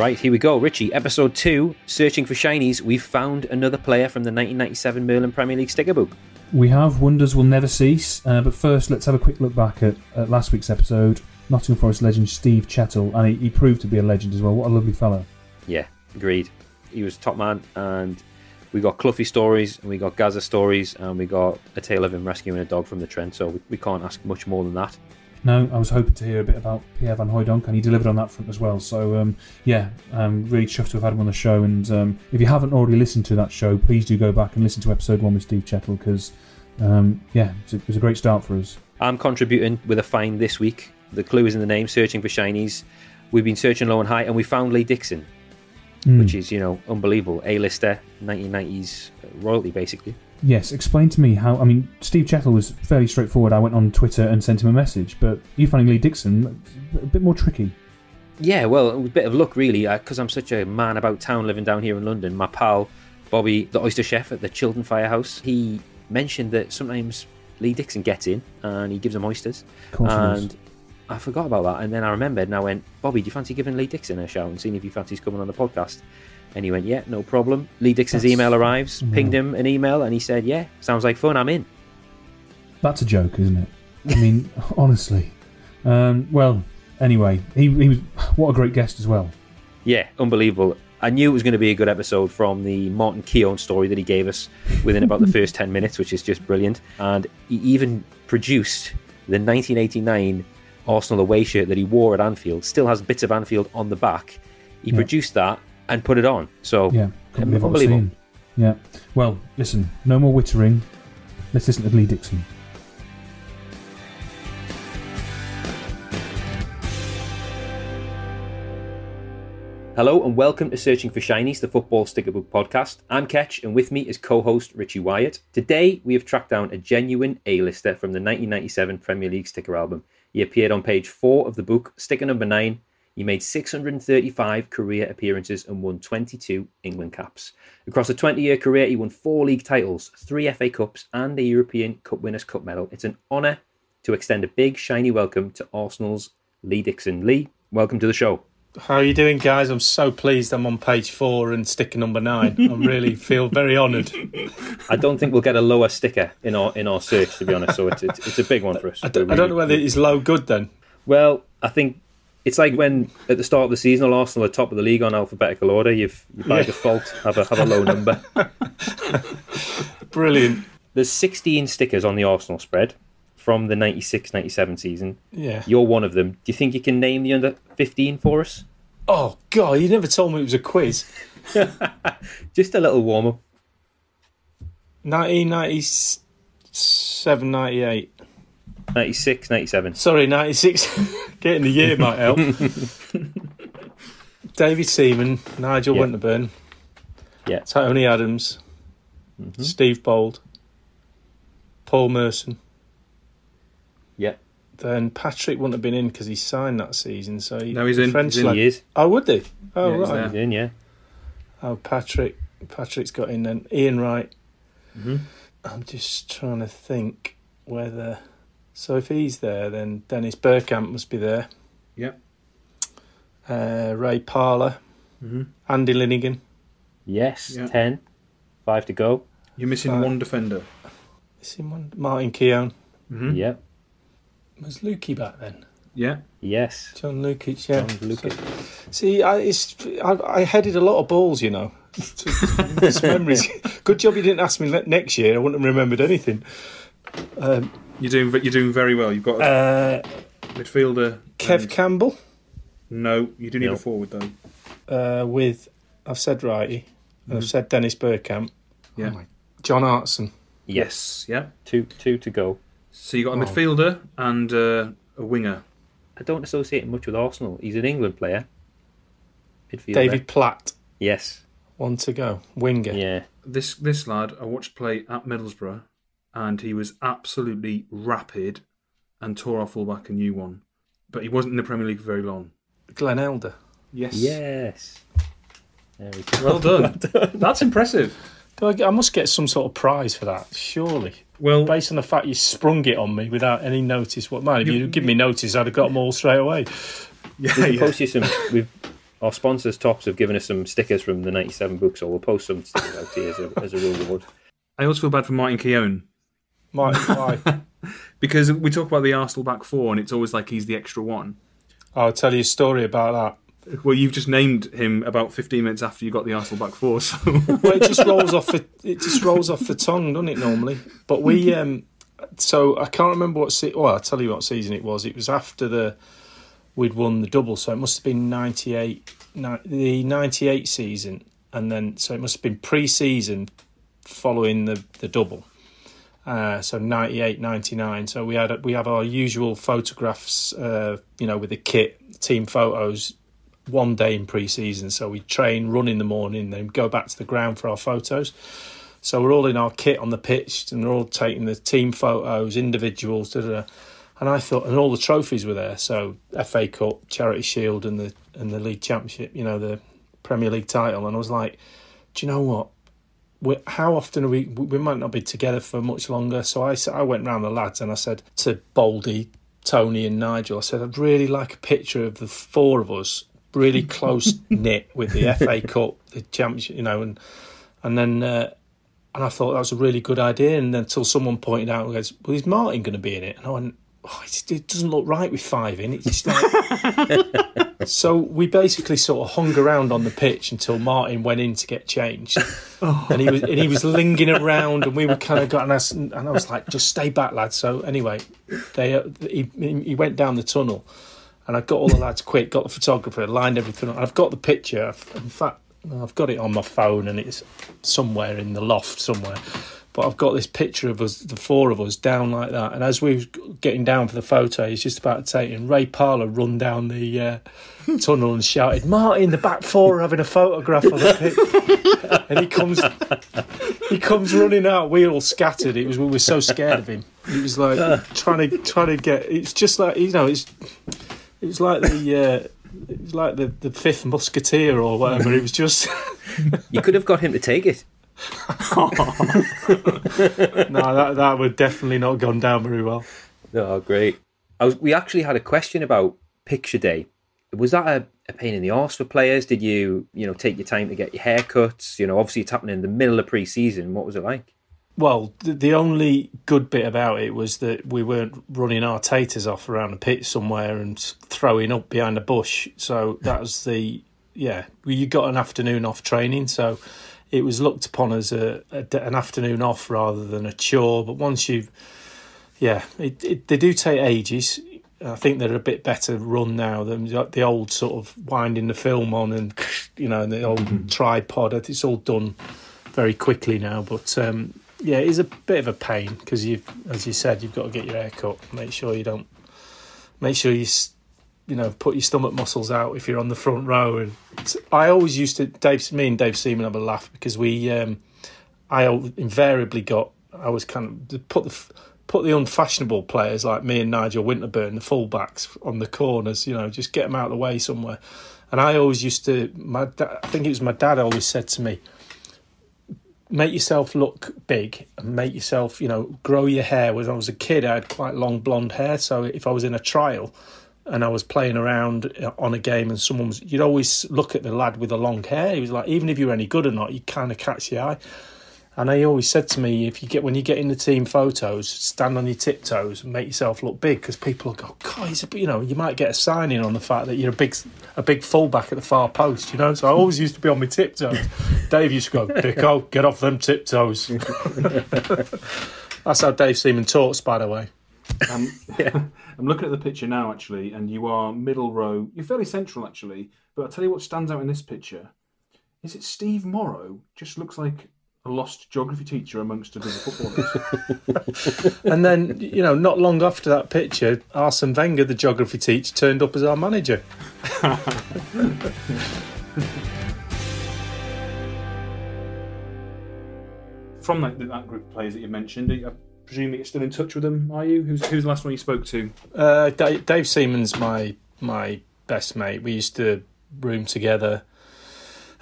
Right, here we go. Richie, episode two, Searching for Shineys. We've found another player from the 1997 Merlin Premier League sticker book. We have Wonders Will Never Cease, uh, but first let's have a quick look back at, at last week's episode. Nottingham Forest legend Steve Chettle, and he, he proved to be a legend as well. What a lovely fellow. Yeah, agreed. He was top man, and we got Cloughie stories, and we got Gazza stories, and we got a tale of him rescuing a dog from the Trent, so we, we can't ask much more than that. No, I was hoping to hear a bit about Pierre Van Hooijdonk, and he delivered on that front as well. So, um, yeah, um, really chuffed to have had him on the show. And um, if you haven't already listened to that show, please do go back and listen to episode one with Steve Chettle because, um, yeah, it was, a, it was a great start for us. I'm contributing with a find this week. The clue is in the name, searching for shineys. We've been searching low and high, and we found Lee Dixon, Mm. which is, you know, unbelievable. A-lister, 1990s royalty, basically. Yes, explain to me how. I mean, Steve Chettle was fairly straightforward. I went on Twitter and sent him a message, but you finding Lee Dixon a bit more tricky. Yeah, well, a bit of luck, really, uh, because I'm such a man about town living down here in London. My pal, Bobby, the oyster chef at the Chiltern Firehouse, he mentioned that sometimes Lee Dixon gets in and he gives them oysters. Of course, he and I forgot about that. And then I remembered and I went, Bobby, do you fancy giving Lee Dixon a shout and seeing if he fancies coming on the podcast? And he went, Yeah, no problem. Lee Dixon's That's- email arrives, pinged him an email, and he said, Yeah, sounds like fun, I'm in. That's a joke, isn't it? I mean, honestly. Um, well, anyway, he, he was what a great guest as well. Yeah, unbelievable. I knew it was going to be a good episode from the Martin Keown story that he gave us within about the first 10 minutes, which is just brilliant. And he even produced the 1989 Arsenal away shirt that he wore at Anfield, still has bits of Anfield on the back. He Yeah. produced that and put it on. So, Yeah, couldn't believe what unbelievable. Yeah. Well, listen, no more wittering. Let's listen to Lee Dixon. Hello and welcome to Searching for Shineys, the football sticker book podcast. I'm Ketch, and with me is co-host Richie Wyatt. Today we have tracked down a genuine A-lister from the 1997 Premier League sticker album. He appeared on page four of the book, sticker number nine. He made 635 career appearances and won 22 England caps. Across a 20-year career, he won four league titles, three FA Cups, and a European Cup Winners' Cup medal. It's an honour to extend a big, shiny welcome to Arsenal's Lee Dixon. Lee, welcome to the show. How are you doing, guys? I'm so pleased I'm on page four and sticker number nine. I really feel very honoured. I don't think we'll get a lower sticker in our in our search, to be honest. So it's it's, it's a big one for us. I don't, I don't know whether it's low good then. Well, I think it's like when at the start of the season, Arsenal are top of the league on alphabetical order. You've you by Yeah. default have a have a low number. Brilliant. There's 16 stickers on the Arsenal spread from the 96-97 season. Yeah. You're one of them. Do you think you can name the under 15 for us? Oh, God, you never told me it was a quiz. Just a little warm up. 1997, 98. 96, 97. Sorry, 96. Getting the year might help. David Seaman, Nigel Yeah. Winterburn, Yeah. Tony Adams, Steve Bould, Paul Merson. Yeah. Then Patrick wouldn't have been in because he signed that season. So he, No, he's in. French He's in. lad- He is. Oh, would they? Oh, Yeah, right. there. He's in, yeah. Oh, Patrick. Patrick's got in then. Ian Wright. Mhm. I'm just trying to think whether. So if he's there, then Dennis Bergkamp must be there. Yep. Uh, Ray Parlour. Mhm. Andy Linighan. Yes, Yeah. 10. Five to go. You're missing Fine. one defender. Is he one? Martin Keown. Mm-hmm. Yep. Was Lukey back then? Yeah. Yes. John Lukic, yeah. John Lukic. See, I, it's, I, I headed a lot of balls, you know. It's memories. Good job you didn't ask me next year. I wouldn't have remembered anything. Um, You're doing. You're doing very well. You've got a uh, midfielder. Kev and- Campbell. No, you do need No. a forward though. uh, with I've said Righty, and I've said Dennis Bergkamp, Yeah. Oh my- John Hartson. Yes. Yeah. Two two to go. So you got a Oh. midfielder and uh, a winger. I don't associate him much with Arsenal. He's an England player. Midfielder. David Platt. Yes. One to go. Winger. Yeah. This this lad I watched play at Middlesbrough, and he was absolutely rapid, and tore our fullback a new one. But he wasn't in the Premier League for very long. Glenn Helder. Yes. Yes. There we go. Well done. That's impressive. Do I, get, I must get some sort of prize for that, surely. Well, Based on the fact you sprung it on me without any notice. What man? If You- you give me notice, I'd have got them all straight away. yeah, We can yeah. post you some. We've Our sponsors, Topps, have given us some stickers from the 97 book, so we'll post some stickers out here as a, as a reward. I also feel bad for Martin Keown Why? why? because we talk about the Arsenal back four, and it's always like he's the extra one. I'll tell you a story about that. Well, you've just named him about 15 minutes after you got the Arsenal back four, so. Well, it just rolls off. The, it just rolls off the tongue, doesn't it? Normally, but we. Um, so I can't remember what. Se- well, I'll tell you what season it was. It was after the we'd won the double, so it must have been ninety eight. Ni- the ninety eight season, and then so it must have been pre season following the the double. Uh, so 98, 99. So we had we have our usual photographs, uh, you know, with the kit, team photos, one day in pre-season. So we train, run in the morning, then go back to the ground for our photos. So we're all in our kit on the pitch, and we're all taking the team photos, individuals, da, da, da. and I thought, and all the trophies were there. So FA Cup, Charity Shield, and the and the League Championship, you know, the Premier League title. And I was like, do you know what? How often are we? We might not be together for much longer. So I, I went round the lads and I said to Bouldy, Tony, and Nigel, I said I'd really like a picture of the four of us, really close knit with the FA Cup, the championship, you know, and and then. Uh, and I thought that was a really good idea. And then until someone pointed out, and goes, "Well, is Martin going to be in it?" And I went, oh, it, it doesn't look right with five in. It's just like... so we basically sort of hung around on the pitch until Martin went in to get changed, and he was and he was lingering around, and we were kind of got and I, and I was like, "Just stay back, lad." So anyway, they uh, he he went down the tunnel, and I got all the lads quick, got the photographer, lined everything up. I've got the picture. In fact, I've got it on my phone, and it's somewhere in the loft somewhere. But I've got this picture of us, the four of us, down like that. And as we were getting down for the photo, he's just about to take it. And Ray Parlour run down the uh, tunnel and shouted, "Martin, the back four are having a photograph of pitch." and he comes, he comes running out. We all scattered. It was we were so scared of him. He was like trying to trying to get. It's just like you know. It's it's like the. Uh, it's like the, the fifth musketeer or whatever. It was just You could have got him to take it. no, that that would definitely not gone down very well. Oh, great. I was, we actually had a question about picture day. Was that a, a pain in the arse for players? Did you, you know, take your time to get your haircuts? You know, obviously it's happening in the middle of pre-season. What was it like? Well, the, the only good bit about it was that we weren't running our taters off around the pitch somewhere and throwing up behind a bush. So that was the yeah. You got an afternoon off training, so it was looked upon as a, a an afternoon off rather than a chore. But once you've yeah, it, it, they do take ages. I think they're a bit better run now than the old sort of winding the film on and you know the old tripod. It's all done very quickly now. But um, yeah, it is a bit of a pain because you, as you said, you've got to get your hair cut. Make sure you don't. Make sure you, you know, put your stomach muscles out if you're on the front row. And I always used to. Dave, me and Dave Seaman have a laugh because we, um, I invariably got. I was kind of put the put the unfashionable players like me and Nigel Winterburn, the fullbacks, on the corners. You know, just get them out of the way somewhere. And I always used to. My, da- I think it was my dad always said to me, make yourself look big and make yourself, you know, grow your hair. When I was a kid, I had quite long blonde hair, so if I was in a trial and I was playing around uh, on a game and someone was, you'd always look at the lad with the long hair. He was like, even if you're any good or not, you kind of catch the eye. And he always said to me, if you get when you get in the team photos, stand on your tiptoes and make yourself look big because people will go, God, he's a, you know, you might get a signing on the fact that you're a big, a big fullback at the far post, you know. So I always used to be on my tiptoes. Dave used to go, Dicko, oh, get off them tiptoes. That's how Dave Seaman talks, by the way. Um, I'm looking at the picture now, actually, and you are middle row. You're fairly central, actually. But I'll tell you what stands out in this picture. Is it Steve Morrow? Just looks like a lost geography teacher amongst other footballers. And then, you know, not long after that picture, Arsene Wenger, the geography teacher, turned up as our manager. From that, that group of players that you mentioned, presume you're still in touch with them, are you? Who's, who's the last one you spoke to? Uh, Dave, Dave Seaman's my my best mate. We used to room together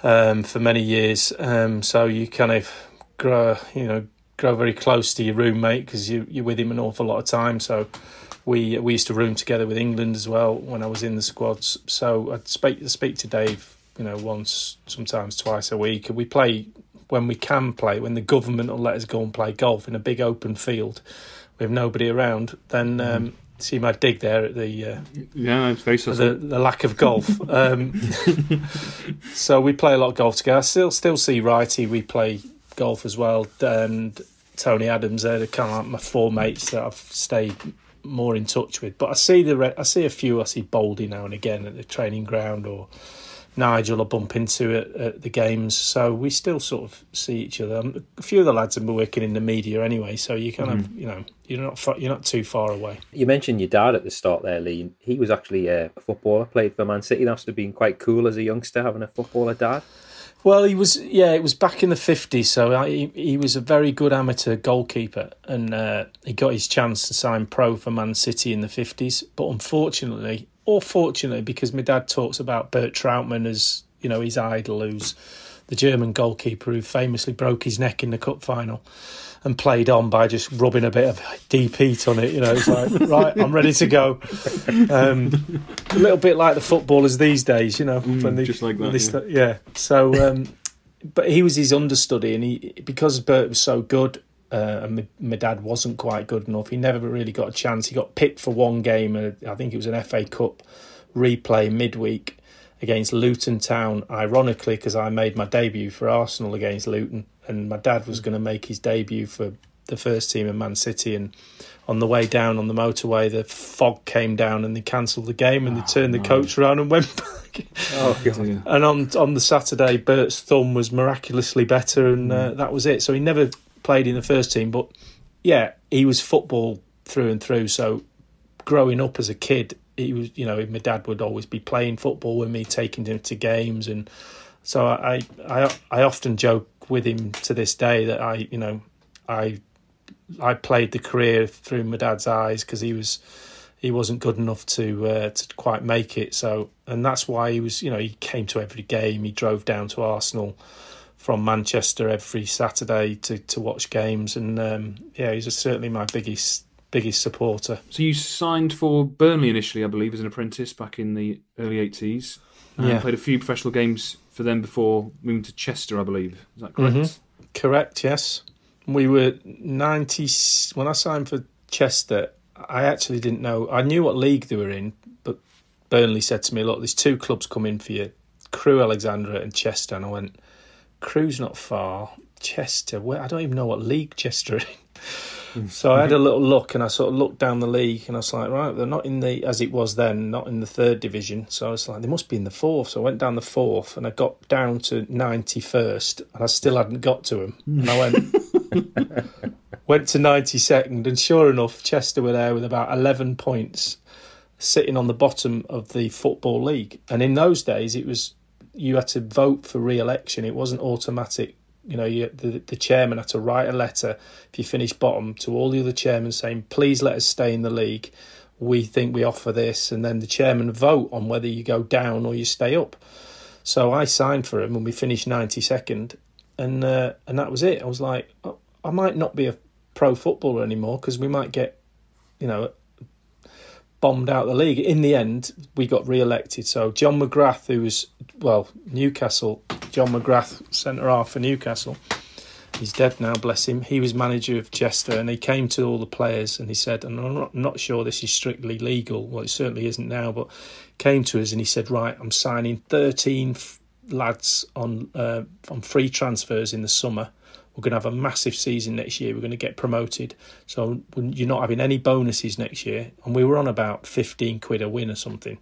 um, for many years. Um, so you kind of grow, you know, grow very close to your roommate because you, you're with him an awful lot of time. So we we used to room together with England as well when I was in the squads. So I'd speak speak to Dave you know, once, sometimes twice a week, and we play when we can play. When the government will let us go and play golf in a big open field with nobody around, then um, see my dig there at the uh, Yeah, it's very the, the lack of golf. Um, so we play a lot of golf together. I still still see Righty. We play golf as well, and Tony Adams. They're the kind of like my four mates that I've stayed more in touch with. But I see the re- I see a few. I see Bouldy now and again at the training ground or. Nigel I bump into at, at the games, so we still sort of see each other. Um, A few of the lads have been working in the media anyway, so you kind of, you know, you're not fa- you're not too far away. You mentioned your dad at the start there, Lee. He was actually a footballer, played for Man City. That must have been quite cool as a youngster having a footballer dad. Well, he was yeah, it was back in the fifties, so I, he he was a very good amateur goalkeeper, and uh, he got his chance to sign pro for Man City in the fifties. But unfortunately, or fortunately, because my dad talks about Bert Trautmann as you know his idol, who's the German goalkeeper who famously broke his neck in the cup final. And played on by just rubbing a bit of deep heat on it. You know, it's like, right, I'm ready to go. Um, a little bit like the footballers these days, you know, when they, just like that, they yeah. yeah. So, um, but he was his understudy, and he because Bert was so good, uh, and my, my dad wasn't quite good enough. He never really got a chance. He got picked for one game, uh, I think it was an FA Cup replay midweek against Luton Town. Ironically, because I made my debut for Arsenal against Luton, and my dad was going to make his debut for the first team in Man City, and on the way down on the motorway, the fog came down and they cancelled the game and they turned the coach around and went back. Oh, God. And on on the Saturday, Bert's thumb was miraculously better, and uh, that was it. So he never played in the first team, but yeah, he was football through and through. So growing up as a kid, he was you know my dad would always be playing football with me, taking him to games, and so I I I often joke with him to this day that I you know I I played the career through my dad's eyes because he was he wasn't good enough to uh, to quite make it. So, and that's why he was, you know, he came to every game. He drove down to Arsenal from Manchester every Saturday to, to watch games, and um, yeah, he's certainly my biggest biggest supporter. So you signed for Burnley initially, I believe, as an apprentice back in the early 80s. And Yeah. played a few professional games for them before moving to Chester, I believe. Is that correct? Mhm. Correct. Yes, we were ninety when I signed for Chester. I actually didn't know. I knew what league they were in, but Burnley said to me, "Look, there's two clubs coming for you: Crewe Alexandra, and Chester." And I went, "Crewe's not far. Chester, where? I don't even know what league Chester in." Hmm. So I had a little look, and I sort of looked down the league, and I was like, "Right, they're not in the as it was then, not in the third division." So I was like, "They must be in the fourth. So I went down the fourth, and I got down to ninety first, and I still hadn't got to them. And I went, went to ninety second, and sure enough, Chester were there with about eleven points, sitting on the bottom of the football league. And in those days, it was you had to vote for re-election. It wasn't automatic. You know, you, the the chairman had to write a letter if you finished bottom to all the other chairmen saying, "Please let us stay in the league. We think we offer this," and then the chairman vote on whether you go down or you stay up. So I signed for him, and we finished ninety second, and uh, and that was it. I was like, oh, I might not be a pro footballer anymore because we might get, you know, bombed out the league. In the end, we got re-elected. So John McGrath, who was well Newcastle, John McGrath, centre half for Newcastle. He's dead now, bless him. He was manager of Chester, and he came to all the players and he said, and I'm not, not sure this is strictly legal. Well, it certainly isn't now, but came to us and he said, right, I'm signing 13 f- lads on uh, on free transfers in the summer. We're going to have a massive season next year. We're going to get promoted. So you're not having any bonuses next year. And we were on about 15 quid a win or something.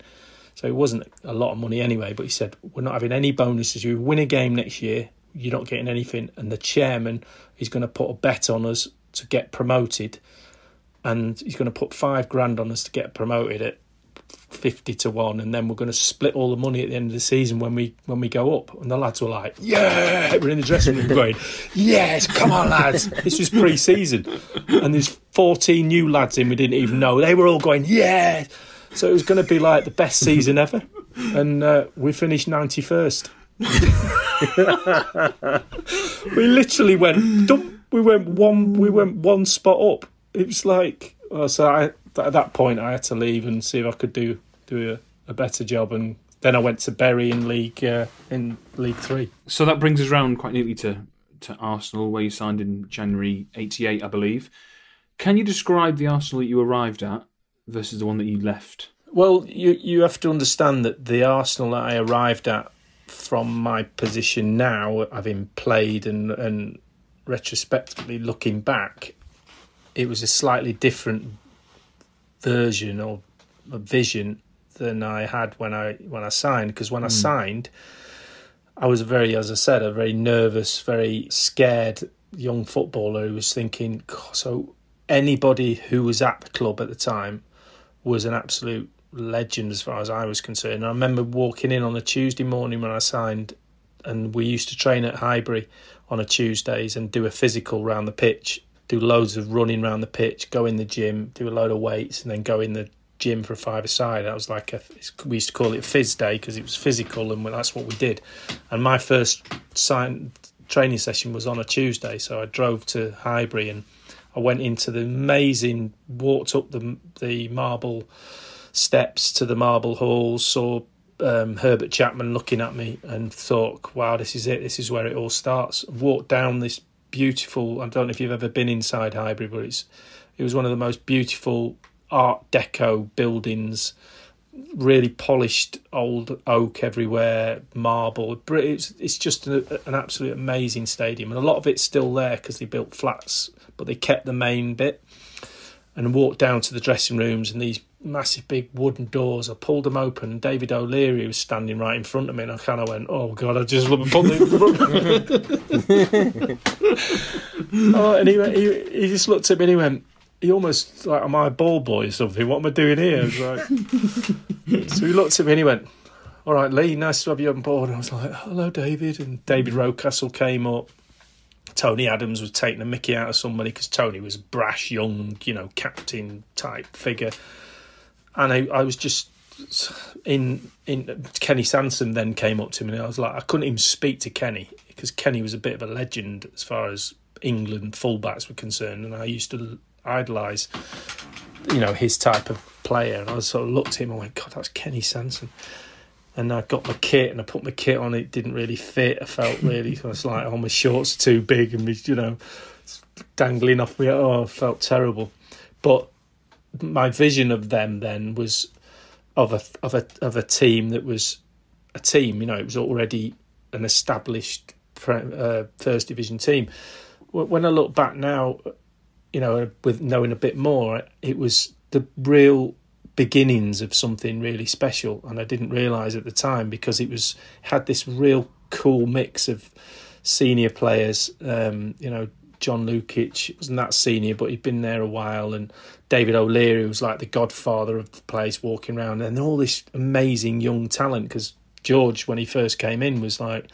So it wasn't a lot of money anyway. But he said, we're not having any bonuses. You win a game next year, you're not getting anything. And the chairman is going to put a bet on us to get promoted. And he's going to put five grand on us to get promoted at 50 to 1 and then we're going to split all the money at the end of the season when we when we go up. And the lads were like yeah! We're in the dressing room going yes come on lads. This was pre-season. And there's 14 new lads in we didn't even know. They were all going yeah! So it was going to be like the best season ever. And uh, we finished 91st we literally went dump, we went one we went one spot up. It was like oh, so I, at that point I had to leave and see if I could do do a, a better job and then I went to Bury in League uh, in League Three. So that brings us round quite neatly to, to Arsenal, where you signed in January 88, I believe. Can you describe the Arsenal that you arrived at versus the one that you left? Well, you you have to understand that the Arsenal that I arrived at from my position now, having played and and retrospectively looking back, it was a slightly different version or a vision than I had when I when I signed. Because when I hmm. signed, I was very, as I said, a very nervous, very scared young footballer who was thinking. So anybody who was at the club at the time was an absolute legend as far as I was concerned. I remember walking in on a Tuesday morning when I signed, and we used to train at Highbury on a Tuesdays and do a physical round the pitch, do loads of running around the pitch, go in the gym, do a load of weights, and then go in the gym for a five a side. That was like a we used to call it Fizz Day because it was physical, and that's what we did. And my first sign training session was on a Tuesday, so I drove to Highbury and I went into the amazing, walked up the the marble steps to the marble hall, saw um, Herbert Chapman looking at me, and thought, "Wow, this is it. This is where it all starts." Walked down this beautiful. I don't know if you've ever been inside Highbury, but it's it was one of the most beautiful Art Deco buildings. Really polished old oak everywhere, marble. It's it's just an, an absolute amazing stadium, and a lot of it's still there because they built flats, but they kept the main bit and walked down to the dressing rooms and these massive big wooden doors. I pulled them open and David O'Leary was standing right in front of me and I kind of went, oh God, I just love Oh, and he, went, he, he just looked at me and he went, he almost like, am I a ball boy or something? What am I doing here? I was like, so he looked at me and he went, all right, Lee, nice to have you on board. And I was like, hello, David. And David Rocastle came up. Tony Adams was taking a mickey out of somebody because Tony was brash, young, you know, captain type figure. And I, I was just in in Kenny Sansom then came up to me and I was like I couldn't even speak to Kenny because Kenny was a bit of a legend as far as England fullbacks were concerned and I used to idolise you know his type of player and I sort of looked at him and went God that's Kenny Sansom and I got my kit and I put my kit on. It didn't really fit. I felt really, I was like, oh, my shorts are too big and you know, dangling off me. Oh, I felt terrible. But my vision of them then was of a of a of a team that was a team. You know, it was already an established uh, first division team. When I look back now, you know, with knowing a bit more, it was the real beginnings of something really special and I didn't realize at the time because it was had this real cool mix of senior players um, you know John Lukic wasn't that senior but he'd been there a while and David O'Leary was like the godfather of the place walking around and all this amazing young talent because George when he first came in was like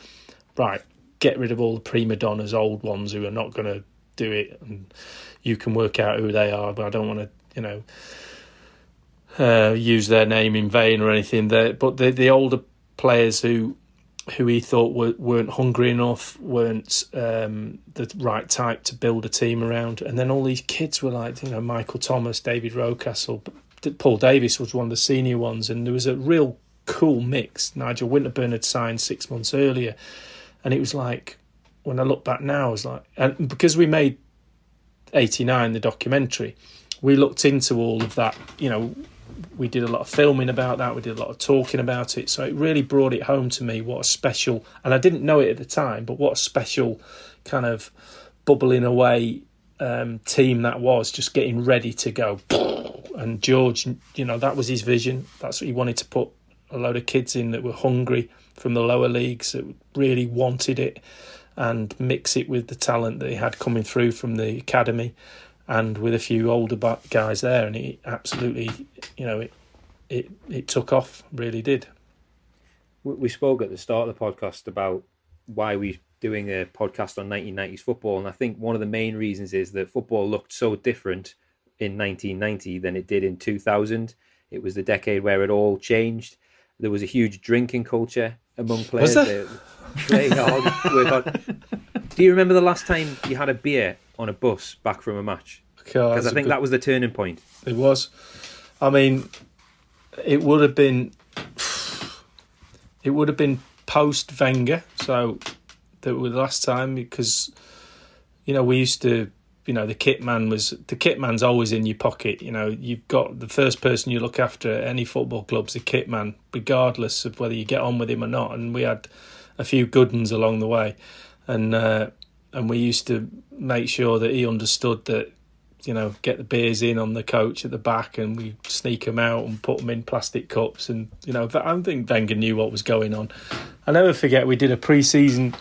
right get rid of all the prima donnas old ones who are not going to do it and you can work out who they are but I don't want to you know uh, use their name in vain or anything. There, but the the older players who who he thought were, weren't hungry enough, weren't um, the right type to build a team around, and then all these kids were like, you know, Michael Thomas, David Rocastle, Paul Davis was one of the senior ones, and there was a real cool mix. Nigel Winterburn had signed six months earlier, and it was like when I look back now, I was like, and because we made eighty nine the documentary, we looked into all of that, you know, we did a lot of filming about that. We did a lot of talking about it. So it really brought it home to me what a special, and I didn't know it at the time, but what a special kind of bubbling away um, team that was, just getting ready to go. And George, you know, that was his vision. That's what he wanted to put a load of kids in that were hungry from the lower leagues that really wanted it and mix it with the talent that he had coming through from the academy and with a few older guys there, and it absolutely, you know, it it it took off, really did. We spoke at the start of the podcast about why we're doing a podcast on 1990s football, and I think one of the main reasons is that football looked so different in 1990 than it did in 2000. It was the decade where it all changed. There was a huge drinking culture among players. Was there? Hard, Do you remember the last time you had a beer on a bus back from a match? Because I think good... that was the turning point. It was. I mean, it would have been it would have been post Wenger, so that was the last time because you know we used to you know the kit man was the kit man's always in your pocket you know you've got the first person you look after at any football club's the kit man regardless of whether you get on with him or not and we had a few good ones along the way. And uh, and we used to make sure that he understood that you know get the beers in on the coach at the back and we sneak them out and put them in plastic cups and you know I don't think Wenger knew what was going on. I never forget we did a pre-season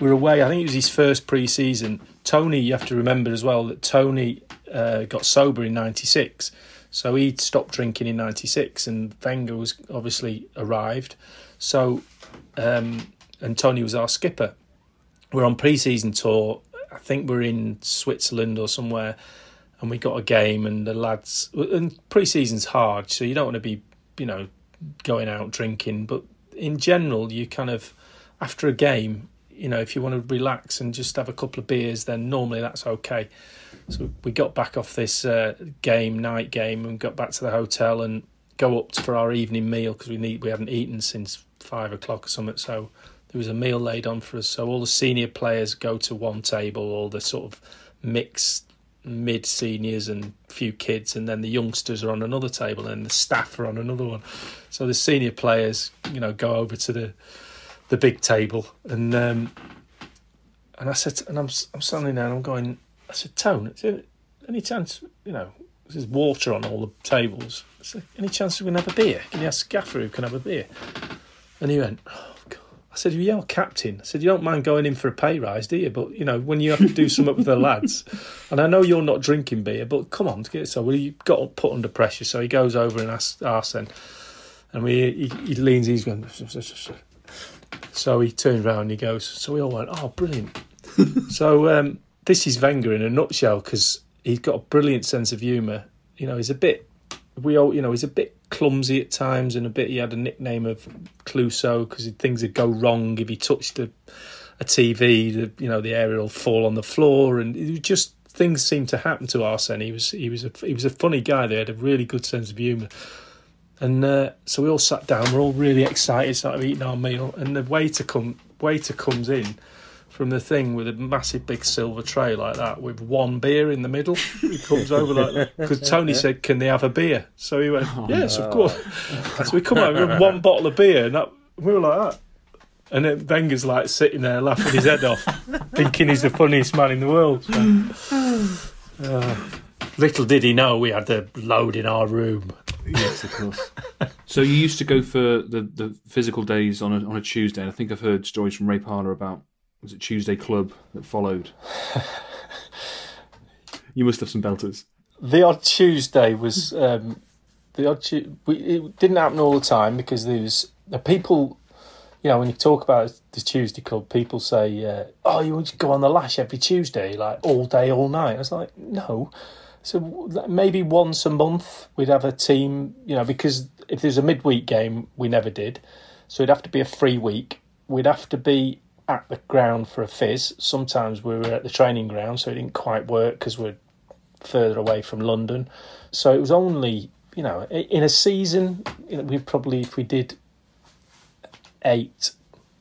we were away I think it was his first pre-season. Tony, you have to remember as well that Tony uh, got sober in '96, so he stopped drinking in '96, and Wenger was obviously arrived. So, um, and Tony was our skipper. We're on pre-season tour. I think we're in Switzerland or somewhere, and we got a game, and the lads. And pre-season's hard, so you don't want to be, you know, going out drinking. But in general, you kind of after a game, you know, if you want to relax and just have a couple of beers, then normally that's okay. So we got back off this uh, game, night game, and got back to the hotel and go up for our evening meal because we need we hadn't eaten since five o'clock or something. So there was a meal laid on for us. So all the senior players go to one table, all the sort of mixed mid seniors and few kids, and then the youngsters are on another table, and the staff are on another one. So the senior players, you know, go over to the the big table, and um, and I said, and I'm I'm standing there, and I'm going. I said, Tone, any chance, you know, there's water on all the tables. Said, any chance we can have a beer? Can you ask Gaffer who can have a beer? And he went. I said, you're captain. I said, you don't mind going in for a pay rise, do you? But, you know, when you have to do something with the lads, and I know you're not drinking beer, but come on, get so well, you got put under pressure. So he goes over and asks Arsene, and we, he, he leans, he's going, so he turns around and he goes, so we all went, oh, brilliant. so um, this is Wenger in a nutshell because he's got a brilliant sense of humour. You know, he's a bit, we all, you know, he's a bit clumsy at times and a bit, he had a nickname of Clouseau because things would go wrong if he touched a, a TV, the, you know, the area will fall on the floor and it just, things seemed to happen to Arsene. He was, he was a, he was a funny guy. They had a really good sense of humour. And uh, so we all sat down. We're all really excited, started eating our meal, and the waiter come waiter comes in from the thing with a massive big silver tray like that with one beer in the middle. He comes over like that because Tony said, "Can they have a beer?" So he went, oh, "Yes, no. of course." so we come over with one bottle of beer, and that, we were like that. And then Wenger's like sitting there laughing his head off, thinking he's the funniest man in the world. So, uh, little did he know we had the load in our room. Yes, of course. so you used to go for the, the physical days on a, on a Tuesday. And I think I've heard stories from Ray Parlour about was it Tuesday Club that followed. you must have some belters. The odd Tuesday was um, the odd. Tu- we, it didn't happen all the time because there was the people. You know, when you talk about the Tuesday Club, people say, uh, "Oh, you want to go on the lash every Tuesday, like all day, all night." I was like, "No." So maybe once a month we'd have a team, you know, because if there's a midweek game, we never did. So it'd have to be a free week. We'd have to be at the ground for a fizz. Sometimes we were at the training ground, so it didn't quite work because we're further away from London. So it was only, you know, in a season, you know, we probably, if we did eight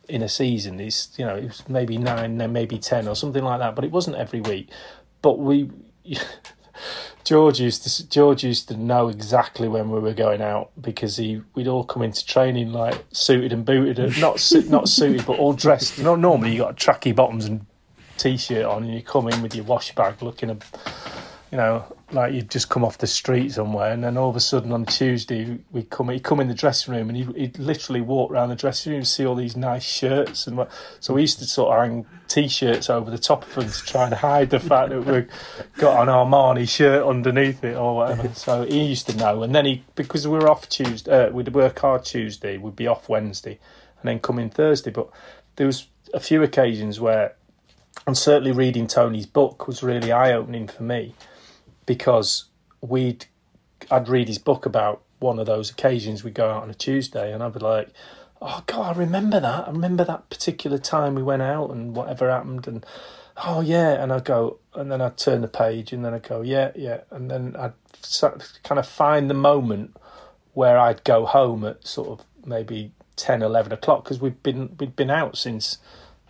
in a season, is you know, it was maybe nine, then maybe ten or something like that. But it wasn't every week. But we. George used to George used to know exactly when we were going out because he we'd all come into training like suited and booted, not not suited but all dressed. You know, normally you got tracky bottoms and t-shirt on, and you come in with your wash bag looking, a, you know, like you'd just come off the street somewhere, and then all of a sudden on Tuesday we come he'd come in the dressing room and he'd, he'd literally walk around the dressing room and see all these nice shirts and so we used to sort of hang t-shirts over the top of them to try and hide the fact that we got an Armani shirt underneath it or whatever. So he used to know, and then he because we were off Tuesday, uh, we'd work hard Tuesday, we'd be off Wednesday, and then come in Thursday. But there was a few occasions where, and certainly reading Tony's book was really eye opening for me because we'd I'd read his book about one of those occasions we go out on a Tuesday, and I'd be like, "Oh God, I remember that. I remember that particular time we went out and whatever happened." And oh yeah, and I'd go, and then I'd turn the page, and then I'd go, "Yeah, yeah," and then I'd kind of find the moment where I'd go home at sort of maybe 10, 11 o'clock because we'd been we'd been out since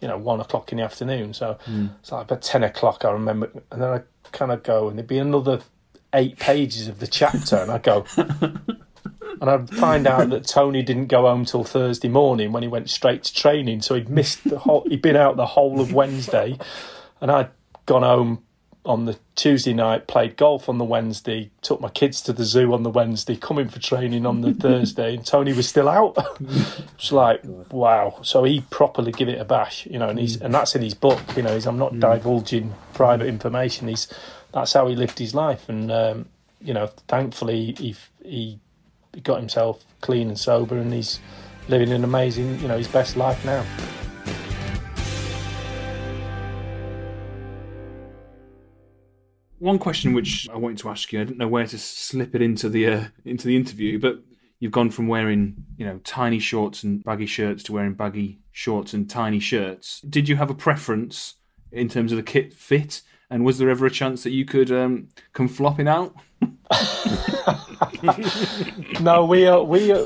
you know one o'clock in the afternoon. So hmm. it's like about ten o'clock. I remember, and then I kind of go, and there'd be another eight pages of the chapter, and I'd go. And I'd find out that Tony didn't go home till Thursday morning when he went straight to training. So he'd missed the whole. He'd been out the whole of Wednesday, and I'd gone home on the Tuesday night, played golf on the Wednesday, took my kids to the zoo on the Wednesday, coming for training on the Thursday, and Tony was still out. it's like wow. So he properly give it a bash, you know, and he's and that's in his book. You know, he's I'm not divulging private information. He's that's how he lived his life, and um, you know, thankfully he he he got himself clean and sober, and he's living an amazing, you know, his best life now. One question which I wanted to ask you, I didn't know where to slip it into the uh, into the interview, but you've gone from wearing you know tiny shorts and baggy shirts to wearing baggy shorts and tiny shirts. Did you have a preference in terms of the kit fit? And was there ever a chance that you could um, come flopping out? no, we are we are,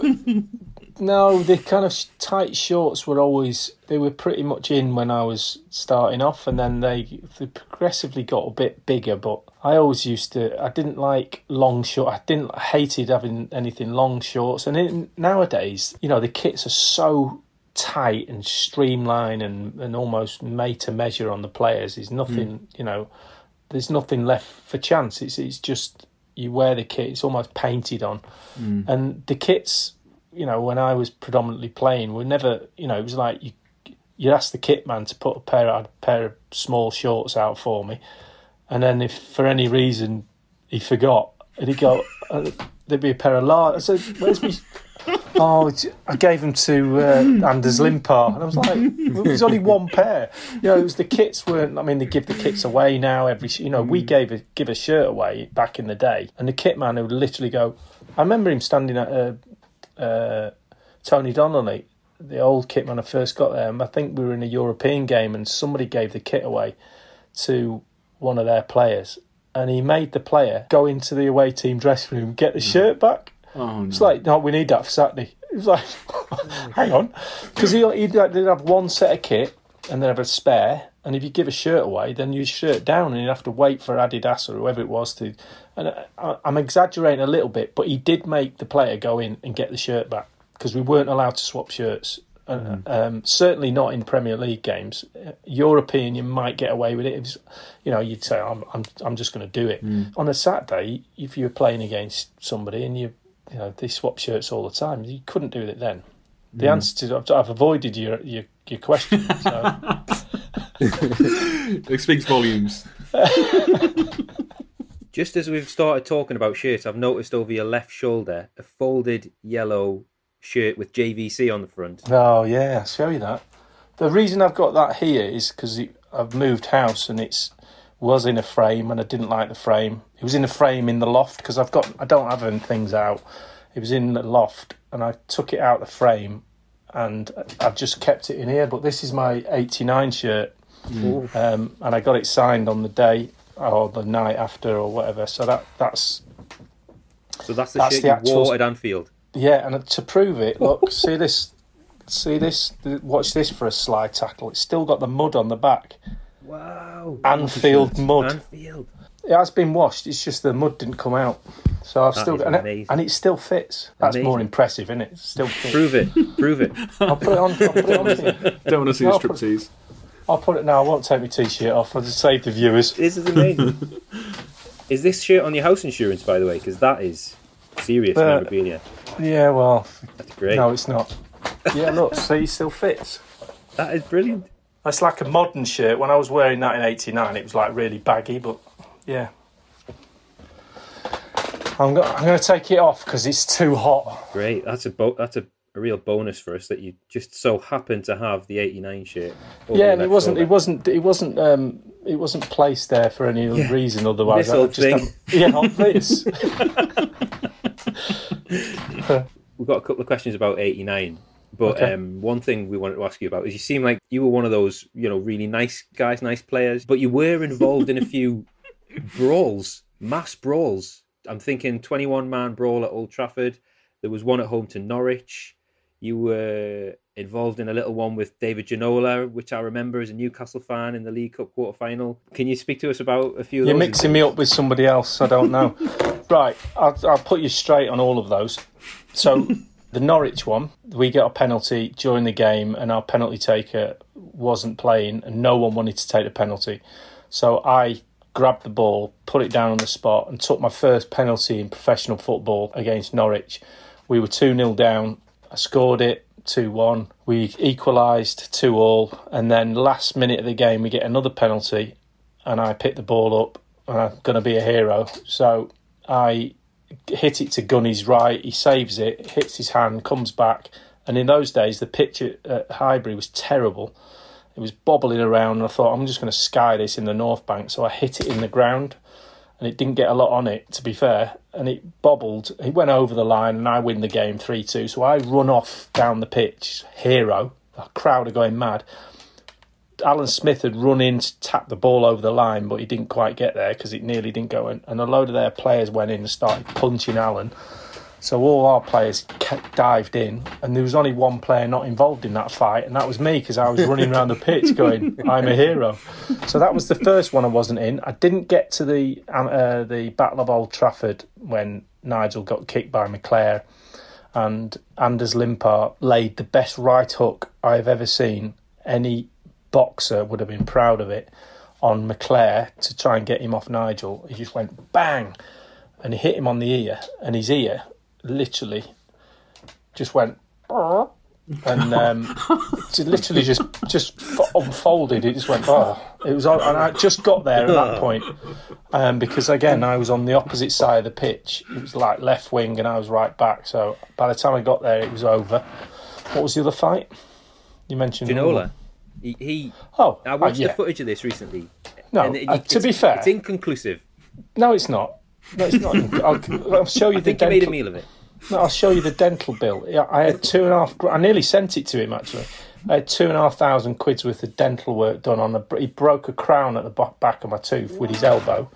no the kind of tight shorts were always they were pretty much in when I was starting off, and then they they progressively got a bit bigger. But I always used to I didn't like long short. I didn't I hated having anything long shorts, and in, nowadays you know the kits are so tight and streamlined and, and almost made to measure on the players. There's hmm. nothing you know. There's nothing left for chance. It's it's just you wear the kit, it's almost painted on. Hmm. And the kits, you know, when I was predominantly playing, were never, you know, it was like you you ask the kit man to put a pair a pair of small shorts out for me, and then if for any reason he forgot, and he'd go, uh, there'd be a pair of large. I said, "Where's me?" Oh, I gave them to uh, Anders Limpar, and I was like, "It was only one pair." You know, it was the kits weren't. I mean, they give the kits away now. Every you know, we gave a give a shirt away back in the day, and the kit man would literally go. I remember him standing at uh, uh, Tony Donnelly, the old kit when I first got there. And I think we were in a European game, and somebody gave the kit away to one of their players, and he made the player go into the away team dressing room, get the shirt back. Oh, It's like, no, we need that for Saturday. It was like, hang on, because he he'd, like, they'd have one set of kit and then have a spare, and if you give a shirt away, then you shirt down, and you'd have to wait for Adidas or whoever it was to. And I, I'm exaggerating a little bit, but he did make the player go in and get the shirt back because we weren't allowed to swap shirts. Uh, um, certainly not in Premier League games. Uh, European, you might get away with it. Was, you know, you'd say, "I'm, I'm, I'm just going to do it." On a Saturday, if you're playing against somebody and you, you know, they swap shirts all the time, you couldn't do it then. The answer to I've, I've avoided your your, your question. So. it speaks volumes. Just as we've started talking about shirts, I've noticed over your left shoulder a folded yellow shirt with JVC on the front. Oh yeah, I'll show you that. The reason I've got that here is because I've moved house and it's was in a frame and I didn't like the frame. It was in a frame in the loft because I've got I don't have any things out. It was in the loft and I took it out the frame and I've just kept it in here. But this is my '89 shirt, um, and I got it signed on the day or the night after or whatever. So that that's So that's the That's shirt the you actual- wore at Anfield. Yeah, and to prove it, look, see this, see this, watch this for a slide tackle. It's still got the mud on the back. Wow. Anfield mud. Anfield. It has been washed. It's just the mud didn't come out. So I've That still got, and it, and it still fits. That's more impressive, isn't it? It still fits. Prove it. Prove it. I'll put it on. I'll put it on. Don't want to see No, a but- striptease. I'll put it now. I won't take my t-shirt off. I'll just save the viewers. This is amazing. is this shirt on your house insurance, by the way? Because that is serious Uh, memorabilia. Yeah, well, That's great. no, it's not. Yeah, look, see, it still fits. That is brilliant. It's like a modern shirt. When I was wearing that in '89, it was like really baggy, but yeah. I'm, go- I'm going to take it off because it's too hot. Great. That's a bo- that's a, a real bonus for us that you just so happened to have the '89 shirt. yeah, and it wasn't. It wasn't. It wasn't. Um, it wasn't placed there for any Yeah. reason. Otherwise, This old just thing. yeah, on this. We've got a couple of questions about '89. But Okay. um, one thing we wanted to ask you about is you seem like you were one of those, you know, really nice guys, nice players, but you were involved in a few brawls, mass brawls. I'm thinking 21 man brawl at Old Trafford. There was one at home to Norwich. You were involved in a little one with David Ginola, which I remember as a Newcastle fan in the League Cup quarter final. Can you speak to us about a few of You're mixing me up with somebody else. I don't know. right, I'll, I'll put you straight on all of those. So, the Norwich one, we get a penalty during the game, and our penalty taker wasn't playing, and no one wanted to take the penalty. So, I grabbed the ball, put it down on the spot, and took my first penalty in professional football against Norwich. We were 2 0 down. I scored it. 2 1. We equalised 2 all. And then last minute of the game, we get another penalty. And I pick the ball up. And I'm going to be a hero. So I hit it to Gunny's right. He saves it, hits his hand, comes back. And in those days, the pitch at, Highbury was terrible. It was bobbling around. And I thought, I'm just going to sky this in the North Bank. So I hit it in the ground and it didn't get a lot on it, to be fair. And it bobbled. It went over the line, and I win the game 3 2. So I run off down the pitch, hero. The crowd are going mad. Alan Smith had run in to tap the ball over the line, but he didn't quite get there because it nearly didn't go in. And a load of their players went in and started punching Alan. So all our players dived in, and there was only one player not involved in that fight, and that was me because I was running around the pitch going, "I'm a hero." So that was the first one I wasn't in. I didn't get to the uh, the Battle of Old Trafford when Nigel got kicked by McClair, and Anders Limpar laid the best right hook I've ever seen. Any boxer would have been proud of it on McClair to try and get him off Nigel. He just went bang, and he hit him on the ear, and his ear literally just went and um, it literally just just unfolded. It just went oh, it was and I just got there at that point um, because again I was on the opposite side of the pitch. It was like left wing and I was right back. So by the time I got there, it was over. What was the other fight you mentioned? Ginola. He, he oh, I watched uh, yeah. the footage of this recently. No, and it- uh, to be fair, it's inconclusive. no, it's not. No, it's not. I'll, I'll show you I the think you made a meal of it. No, I'll show you the dental bill. I had two and a half. I nearly sent it to him actually. I had two and a half thousand quid's worth of dental work done on a. He broke a crown at the back of my tooth with his elbow.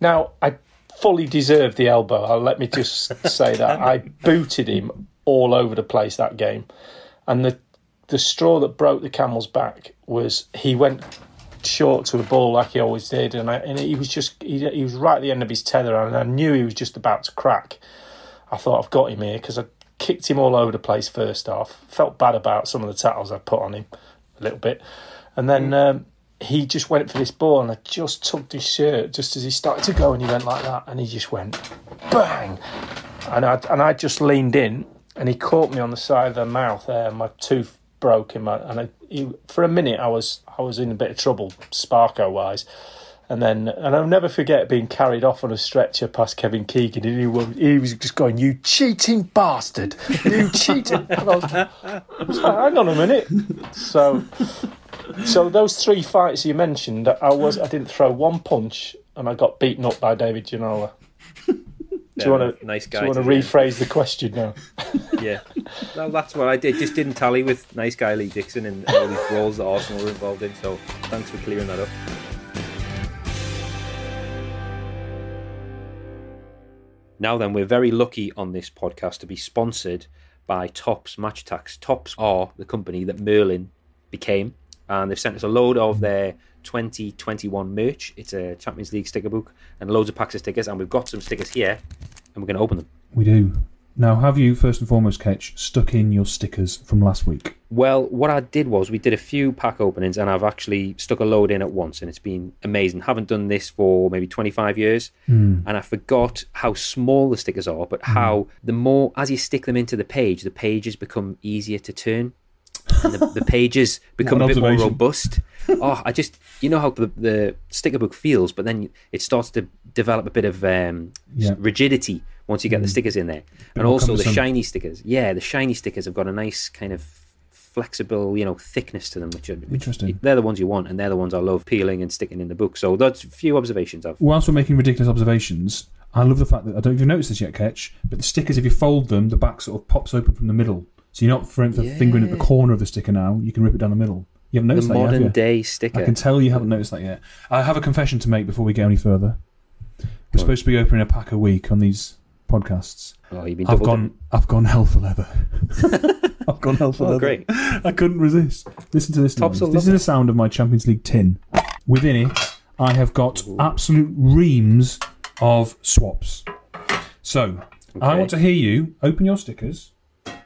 Now I fully deserved the elbow. I'll let me just say that I booted him all over the place that game, and the the straw that broke the camel's back was he went short to a ball like he always did, and, I, and he was just he, he was right at the end of his tether, and I knew he was just about to crack. I thought I've got him here because I kicked him all over the place first half. Felt bad about some of the tackles I put on him a little bit, and then um, he just went for this ball, and I just tugged his shirt just as he started to go, and he went like that, and he just went bang, and I and I just leaned in, and he caught me on the side of the mouth there, and my tooth broke in my, and I, he, for a minute I was I was in a bit of trouble, Sparko wise. And then, and I'll never forget being carried off on a stretcher past Kevin Keegan, and he was, he was just going, "You cheating bastard! You cheating!" And I was, I was like, "Hang on a minute." So, so those three fights you mentioned, I was I didn't throw one punch, and I got beaten up by David Ginola. Do you want to nice guy? do you want to to the end. rephrase the question now? Yeah, no, that's what I did. Just didn't tally with nice guy Lee Dixon and all these brawls that Arsenal were involved in. So thanks for clearing that up. Now then, we're very lucky on this podcast to be sponsored by Topps Match Attax. Tops are the company that Merlin became, and they've sent us a load of their 2021 merch. It's a Champions League sticker book and loads of packs of stickers, and we've got some stickers here, and we're going to open them. We do. Now, have you, first and foremost, Ketch, stuck in your stickers from last week? Well, what I did was we did a few pack openings and I've actually stuck a load in at once and it's been amazing. Haven't done this for maybe 25 years and I forgot how small the stickers are, but how the more, as you stick them into the page, the pages become easier to turn. And the, the pages become a bit more robust. Oh, I just, you know how the, the sticker book feels, but then it starts to develop a bit of um, Yeah. rigidity once you get the mm. stickers in there. and also the shiny stickers. Yeah, the shiny stickers have got a nice kind of flexible, you know, thickness to them, which are which, Interesting. They're the ones you want, and they're the ones I love peeling and sticking in the book. So that's a few observations I've. Whilst we're making ridiculous observations, I love the fact that I don't even notice this yet, Ketch, but the stickers, if you fold them, the back sort of pops open from the middle. So you're not for for fingering at the corner of the sticker now. You can rip it down the middle. You haven't The noticed that yet, have modern you? day sticker. I can tell you haven't noticed that yet. I have a confession to make before we go any further. We're supposed to be opening a pack a week on these podcasts. oh, you've been I've gone. I've gone hell for leather. I've gone hell for Oh, leather. great. I couldn't resist. Listen to this. Topps. This is the sound of my Champions League tin. Within it, I have got absolute reams of swaps. So I want to hear you open your stickers,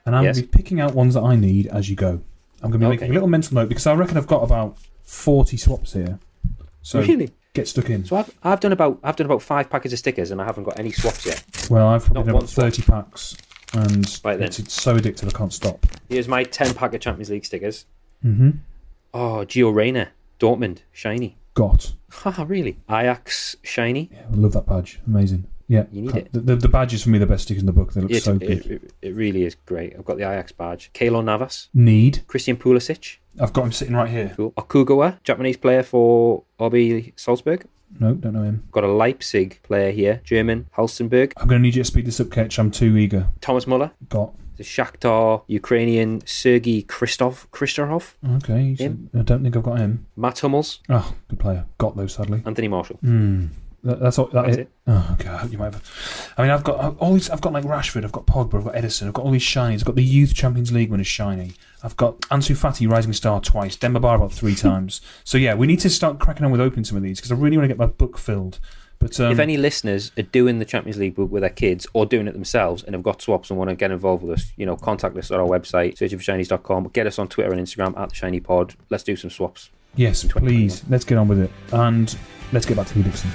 and I'm Yes. going to be picking out ones that I need as you go. I'm going to be making a little mental note because I reckon I've got about forty swaps here. So Really? Get stuck in. So I've, I've done about I've done about five packets of stickers and I haven't got any swaps yet. Well, I've Not done one about swap. thirty packs, and Right it's, it's so addictive I can't stop. Here's my ten pack of Champions League stickers. Mm-hmm. Oh, Gio Reyna, Dortmund, shiny. Got. Haha, really? Ajax, shiny. Yeah, I love that badge. Amazing. Yeah, You need it. The, the, badge is for me the best stickers in the book. They look It, so good. it, it really is great. I've got the Ajax badge. Keylor Navas, Need. Christian Pulisic, I've got him sitting right here. cool. Okugawa, Japanese player for RB Salzburg. No, don't know him. Got a Leipzig player here, German, Halstenberg. I'm going to need you to speed this up, Ketch. I'm too eager. Thomas Muller, Got. the Shakhtar, Ukrainian Sergei Christov, Christoph, Okay. I don't think I've got him. Matt Hummels, Oh, good player. Got those, sadly. Anthony Martial. Hmm. That, that's all. That That's it? it. Oh. I you might have. I mean, I've got all these. I've got like Rashford. I've got Pogba. I've got Edison. I've got all these shinies. I've got the Youth Champions League winners shiny. I've got Ansu Fati Rising Star twice. Demba Ba about three times. So yeah, we need to start cracking on with opening some of these because I really want to get my book filled. But um, if any listeners are doing the Champions League book with their kids or doing it themselves and have got swaps and want to get involved with us, you know, contact us at our website, searchingforshineys.com. Get us on Twitter and Instagram at the Shiney Pod. Let's do some swaps. yes, please, let's get on with it and let's get back to Dixon.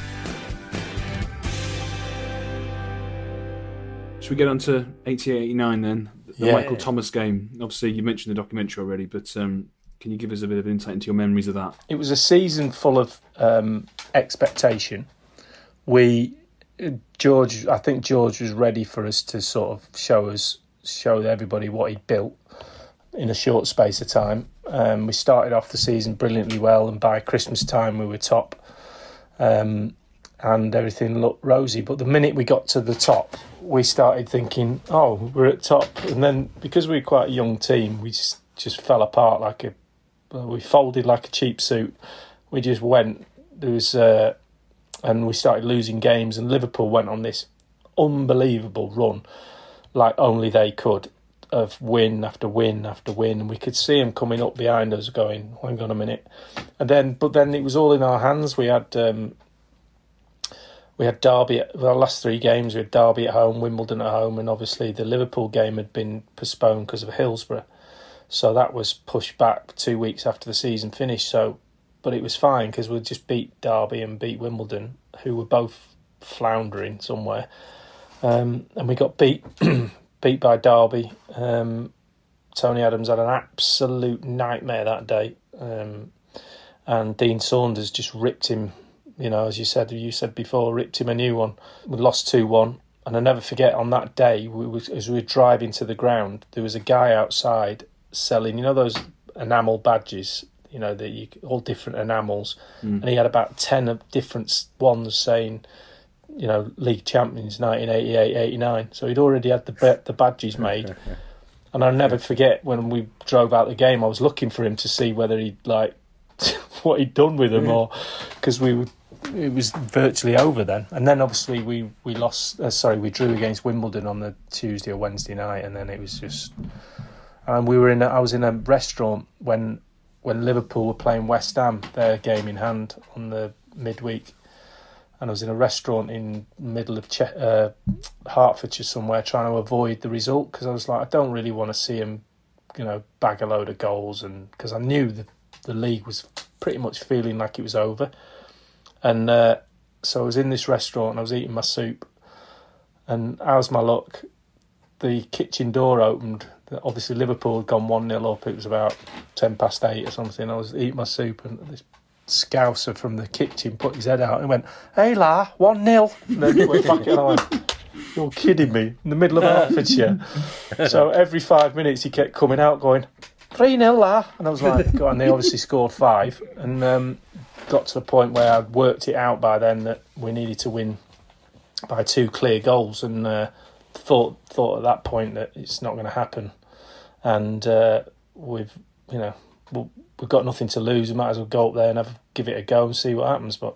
Should we get on to 88 89 then? The Yeah. Michael Thomas game. Obviously, you mentioned the documentary already, but um, can you give us a bit of insight into your memories of that? It was a season full of um, expectation. We, George, I think George was ready for us to sort of show us, show everybody what he'd built in a short space of time. Um, we started off the season brilliantly well, and by Christmas time we were top, um, and everything looked rosy. But the minute we got to the top, we started thinking, "Oh, we're at top," and then because we were quite a young team, we just just fell apart like a we folded like a cheap suit. We just went. There was, uh, and we started losing games. And Liverpool went on this unbelievable run, like only they could, of win after win after win. And we could see them coming up behind us, going, "Hang on a minute." And then, but then it was all in our hands. We had. Um, we had Derby, at, our last three games, we had Derby at home, Wimbledon at home, and obviously the Liverpool game had been postponed because of Hillsborough. So that was pushed back two weeks after the season finished. So, but it was fine because we just beat Derby and beat Wimbledon, who were both floundering somewhere, um, and we got beat beat by Derby. Um, Tony Adams had an absolute nightmare that day, um, and Dean Saunders just ripped him. You know, as you said, you said before, ripped him a new one. We lost two one, and I never forget on that day, we was, as we were driving to the ground, there was a guy outside selling, you know, those enamel badges, you know, that you all different enamels, hmm. and he had about ten of different ones saying, you know, league champions 1988, 89. So he'd already had the the badges made. And I'll never forget when we drove out the game, I was looking for him to see whether he'd like what he'd done with them, or because we were, it was virtually over then. And then obviously we we lost. Uh, sorry, we drew against Wimbledon on the Tuesday or Wednesday night, and then it was just. And we were in. A, I was in a restaurant when when Liverpool were playing West Ham, their game in hand on the midweek, and I was in a restaurant in middle of che- uh, Hertfordshire somewhere trying to avoid the result because I was like, I don't really want to see him, you know, bag a load of goals, and because I knew the the league was pretty much feeling like it was over, and uh, so I was in this restaurant and I was eating my soup, and how's my luck? The kitchen door opened. Obviously, Liverpool had gone one 0 up. It was about ten past eight or something. I was eating my soup and this scouser from the kitchen put his head out and went, "Hey la, one 0 And then went back and I went, "You're kidding me!" In the middle of Hertfordshire. so every five minutes he kept coming out, going, three 0 la, and I was like, "God!" And they obviously scored five, and um, got to the point where I'd worked it out by then that we needed to win by two clear goals, and uh, thought thought at that point that it's not going to happen, and uh, we've you know we- we've got nothing to lose. We might as well go up there and have give it a go and see what happens. But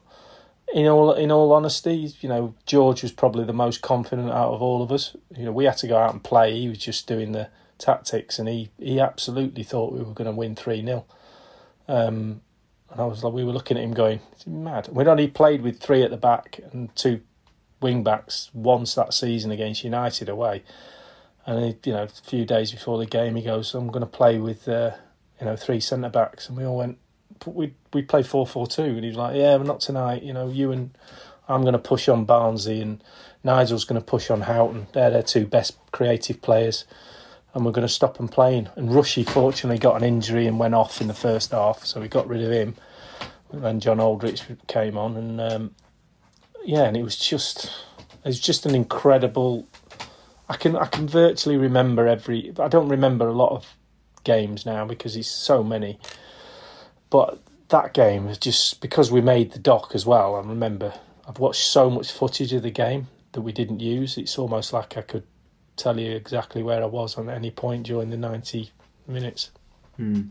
in all in all honesty, you know George was probably the most confident out of all of us. You know we had to go out and play. He was just doing the tactics, and he, he absolutely thought we were going to win 3 0. Um, and I was like, we were looking at him going, is mad? We'd only played with three at the back and two wing backs once that season against United away. And he, you know, a few days before the game, he goes, "I'm going to play with, uh, you know, three centre backs." And we all went, "We we play four four two. And he's like, "Yeah, but not tonight. You know, you and I'm going to push on Barnesy, and Nigel's going to push on Houghton. They're their two best creative players." And we're going to stop them playing. And Rushy fortunately got an injury and went off in the first half, so we got rid of him. And then John Aldridge came on, and um, yeah, and it was just it was just an incredible. I can I can virtually remember every. I don't remember a lot of games now because it's so many. But that game was just because we made the doc as well. I remember I've watched so much footage of the game that we didn't use. It's almost like I could tell you exactly where I was on any point during the ninety minutes. Hmm.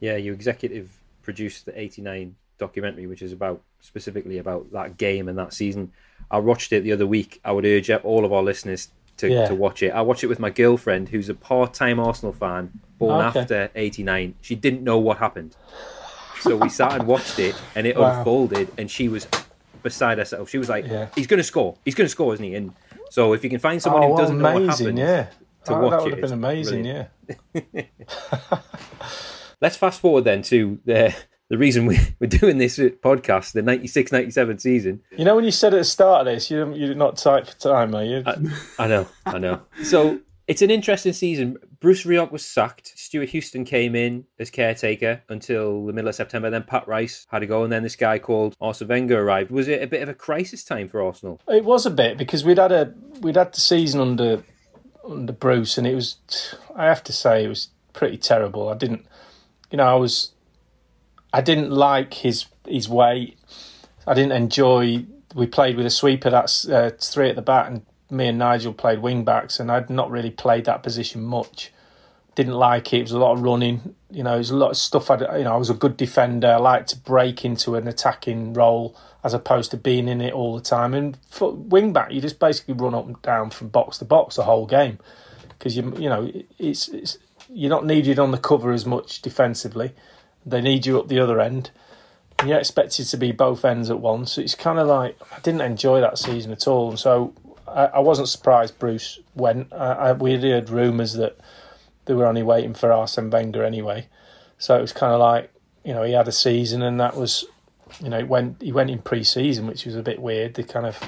Yeah, you executive produced the '89 documentary, which is about specifically about that game and that season. I watched it the other week. I would urge all of our listeners to, Yeah. to watch it. I watched it with my girlfriend, who's a part-time Arsenal fan, born Okay. after '89. She didn't know what happened, so we sat and watched it, and it Wow. unfolded, and she was beside herself. She was like, Yeah. "He's going to score. He's going to score, isn't he?" And so, if you can find someone oh, who doesn't know what amazing! happened, Yeah, to Oh, watch that it, would have been amazing. brilliant. Yeah. Let's fast forward then to the the reason we, we're doing this podcast, the 96 97 season. You know when you said at the start of this, you you're not tight for time, are you? I know, I know. So it's an interesting season. Bruce Rioch was sacked. Stewart Houston came in as caretaker until the middle of September. Then Pat Rice had to go, and then this guy called Arsene Wenger arrived. Was it a bit of a crisis time for Arsenal? It was a bit because we'd had a we'd had the season under under Bruce, and it was I have to say it was pretty terrible. I didn't, you know, I was I didn't like his his way. I didn't enjoy. We played with a sweeper. That's uh, three at the back, and me and Nigel played wing backs, and I'd not really played that position much. Didn't like it. It was a lot of running. You know, it was a lot of stuff. I, you know, I was a good defender. I liked to break into an attacking role as opposed to being in it all the time. And for wing back, you just basically run up and down from box to box the whole game because you you know it's, it's you're not needed on the cover as much defensively. They need you up the other end. And you're expected to be both ends at once. So it's kind of like I didn't enjoy that season at all, and so I, I wasn't surprised Bruce went. I, I, we had heard rumours that they were only waiting for Arsene Wenger anyway, so it was kind of like you know he had a season, and that was you know, it went he went in pre-season, which was a bit weird. They kind of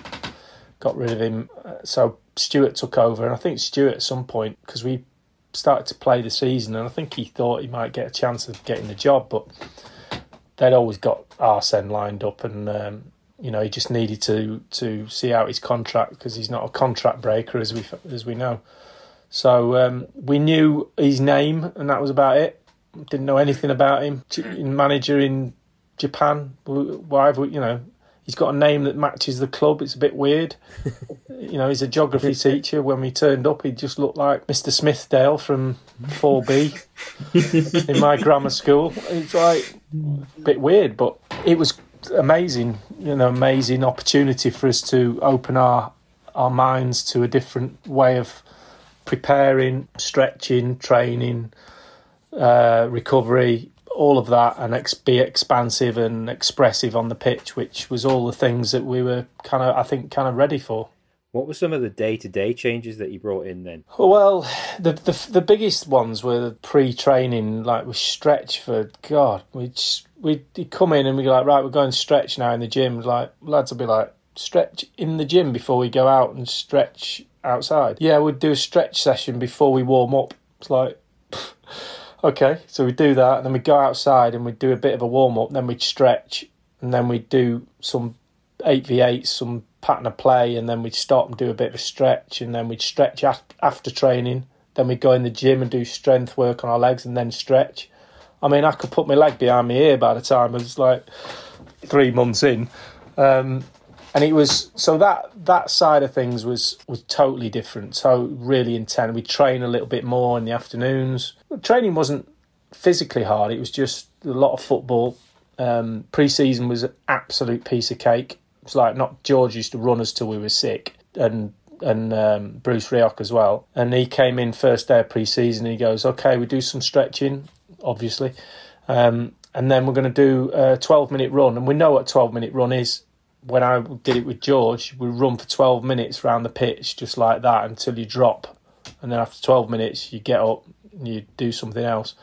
got rid of him, uh, so Stewart took over, and I think Stewart at some point because we started to play the season, and I think he thought he might get a chance of getting the job, but they'd always got Arsene lined up, and um, you know he just needed to to see out his contract because he's not a contract breaker as we as we know. So um, we knew his name, and that was about it. Didn't know anything about him. Manager in Japan. Why have we, you know, he's got a name that matches the club. It's a bit weird. you know, he's a geography teacher. When we turned up, he just looked like Mr. Smithdale from 4B in my grammar school. It's like a bit weird, but it was amazing. You know, amazing opportunity for us to open our our minds to a different way of preparing, stretching, training, uh, recovery, all of that, and ex- be expansive and expressive on the pitch, which was all the things that we were kind of, I think, kind of ready for. What were some of the day to day changes that you brought in then? Well, the the, the biggest ones were the pre-training, like we stretch for God. We we come in and we go like, right, we're going to stretch now in the gym. Like lads will be like, stretch in the gym before we go out and stretch outside. Yeah, we'd do a stretch session before we warm up. It's like, okay, so we do that, and then we go outside and we'd do a bit of a warm up. Then we'd stretch, and then we'd do some eight v eight, some pattern of play, and then we'd stop and do a bit of a stretch, and then we'd stretch after training. Then we'd go in the gym and do strength work on our legs, and then stretch. I mean, I could put my leg behind my ear by the time I was like three months in. Um, and it was so that that side of things was was totally different. So really intense. We train a little bit more in the afternoons. Training wasn't physically hard. It was just a lot of football. Um, pre-season was an absolute piece of cake. It was like not George used to run us till we were sick, and and um, Bruce Rioch as well. And he came in first day of pre-season. He goes, "Okay, we do some stretching, obviously, um, and then we're going to do a 12 minute run. And we know what 12 minute run is. When I did it with George, we run for 12 minutes around the pitch, just like that, until you drop. And then after 12 minutes, you get up and you do something else.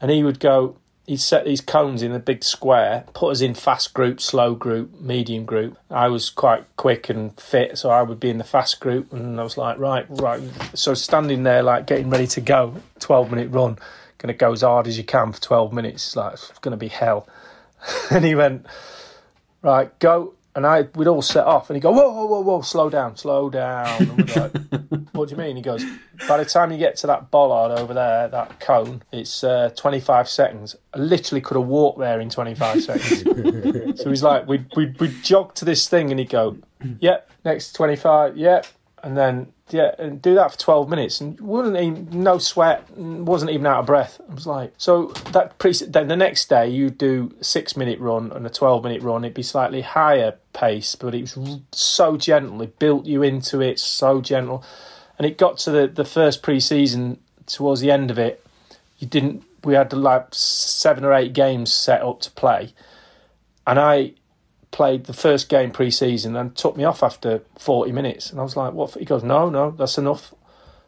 And he would go, he'd set these cones in a big square, put us in fast group, slow group, medium group. I was quite quick and fit, so I would be in the fast group, and I was like, right, right. So standing there, like getting ready to go, 12 minute run, going to go as hard as you can for 12 minutes. Like, it's going to be hell. and he went, right, go. And I, we'd all set off, and he'd go, whoa, whoa, whoa, whoa, slow down, slow down. And we'd like, what do you mean? He goes, by the time you get to that bollard over there, that cone, it's uh, 25 seconds. I literally could have walked there in 25 seconds. so he's like, we'd, we'd, we'd jog to this thing, and he'd go, yep, next 25, yep. And then yeah, and do that for twelve minutes, and wasn't even no sweat, wasn't even out of breath. I was like, so that pre then the next day you do a six minute run and a twelve minute run. It'd be slightly higher pace, but it was so gentle. It built you into it, so gentle, and it got to the the first pre season towards the end of it. You didn't. We had like seven or eight games set up to play, and I played the first game pre-season and took me off after 40 minutes. And I was like, what? He goes, no, no, that's enough.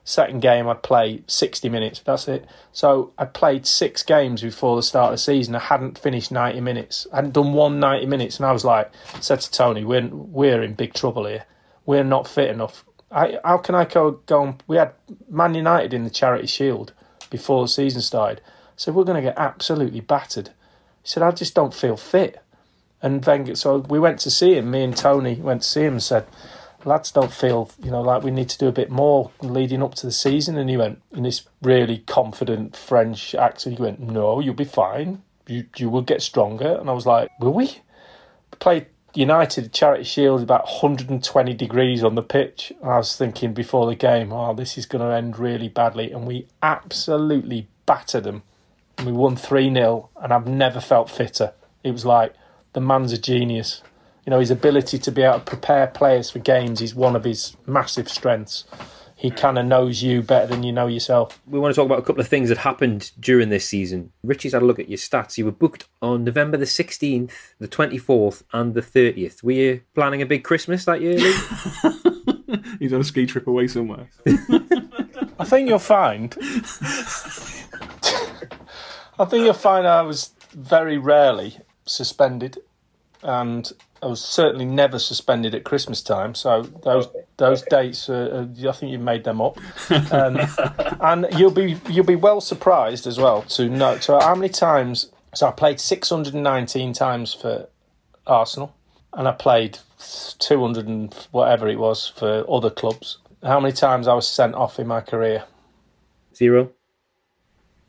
Second game, I'd play 60 minutes. That's it. So I played six games before the start of the season. I hadn't finished 90 minutes. I hadn't done one 90 minutes. And I was like, said to Tony, we're, we're in big trouble here. We're not fit enough. I, how can I go, go on? We had Man United in the Charity Shield before the season started. So we're going to get absolutely battered. He said, I just don't feel fit. And Wenger, so we went to see him. Me and Tony went to see him and said, "Lads don't feel, you know, like we need to do a bit more leading up to the season." And he went in this really confident French accent. He went, "No, you'll be fine. You you will get stronger." And I was like, "Will we?" played United Charity Shield about 120 degrees on the pitch. I was thinking before the game, "Oh, this is going to end really badly," and we absolutely battered them. And we won three 0 and I've never felt fitter. It was like the man's a genius. You know, his ability to be able to prepare players for games is one of his massive strengths. He kind of knows you better than you know yourself. We want to talk about a couple of things that happened during this season. Richie's had a look at your stats. You were booked on November the 16th, the 24th, and the 30th. Were you planning a big Christmas that year, Lee? He's on a ski trip away somewhere. I think you'll find. I think you'll find I was very rarely suspended, and I was certainly never suspended at Christmas time. So those those dates, uh, I think you made them up, um, and you'll be you'll be well surprised as well to know to how many times. So I played six hundred and nineteen times for Arsenal, and I played two hundred and whatever it was for other clubs. How many times I was sent off in my career? Zero.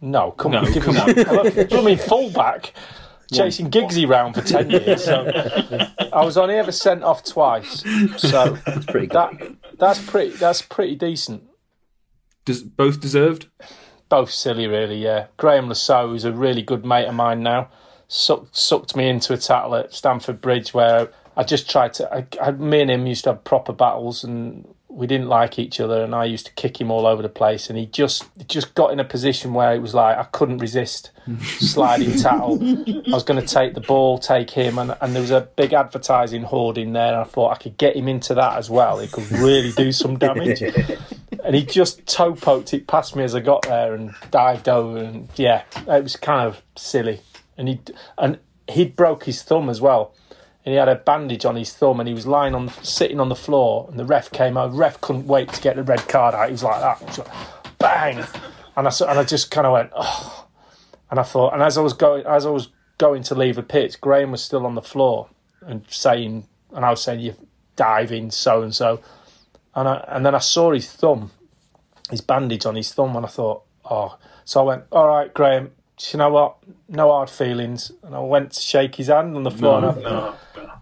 No, come No, on, give come me that. I mean, fullback chasing Giggsy round for 10 years. So I was only ever sent off twice. So That's pretty good. that that's pretty that's pretty decent. Does both deserved? Both silly, really. Yeah, Graeme Le Saux is a really good mate of mine now. Sucked sucked me into a tattle at Stamford Bridge where I just tried to. I, I, me and him used to have proper battles, and we didn't like each other. And I used to kick him all over the place, and he just just got in a position where it was like I couldn't resist sliding tattle. I was going to take the ball, take him, and, and there was a big advertising hoarding there. And I thought I could get him into that as well. It could really do some damage. and he just toe poked it past me as I got there and dived over. And yeah, it was kind of silly. And he and he broke his thumb as well. And he had a bandage on his thumb, and he was lying on, sitting on the floor. And the ref came over. Ref couldn't wait to get the red card out. He was like that, like, bang. And I and I just kind of went, oh. And I thought, and as I was going, as I was going to leave the pitch, Graeme was still on the floor and saying, and I was saying, "You diving so and so," and I, and then I saw his thumb, his bandage on his thumb, and I thought, oh. So I went, all right, Graeme. do You know what? No hard feelings. And I went to shake his hand on the floor, I,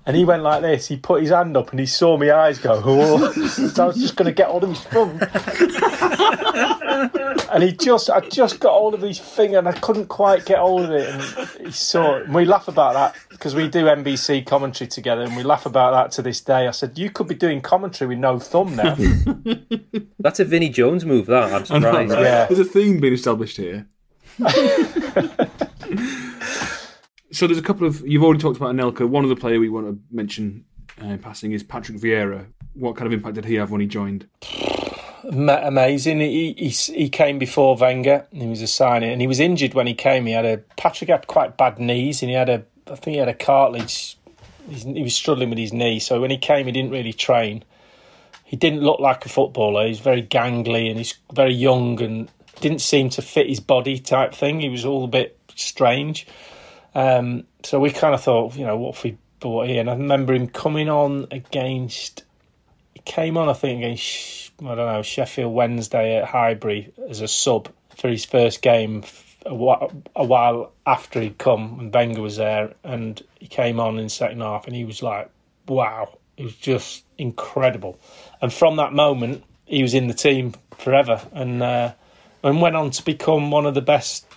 and he went like this. He put his hand up, and he saw my eyes go. "Oh." so I was just going to get hold of his thumb, and he just, I just got hold of his finger, and I couldn't quite get hold of it. And he saw it. And we laugh about that because we do NBC commentary together, and we laugh about that to this day. I said, "You could be doing commentary with no thumb now." That's a Vinnie Jones move. That I'm surprised. Yeah. There's a theme being established here. So there's a couple of you've already talked about Anelka. One other player we want to mention uh, in passing is Patrick Vieira. What kind of impact did he have when he joined? Amazing. He, he he came before Wenger. He was a signing, and he was injured when he came. He had a Patrick had quite bad knees, and he had a I think he had a cartilage. He was struggling with his knee, so when he came, he didn't really train. He didn't look like a footballer. He's very gangly, and he's very young, and didn't seem to fit his body type thing. He was all a bit strange. Um, so we kind of thought, you know, what if we brought in? I remember him coming on against. He came on, I think, against I don't know Sheffield Wednesday at Highbury as a sub for his first game a while, a while after he'd come and Wenger was there, and he came on in second half, and he was like, "Wow!" It was just incredible. And from that moment, he was in the team forever, and uh, and went on to become one of the best,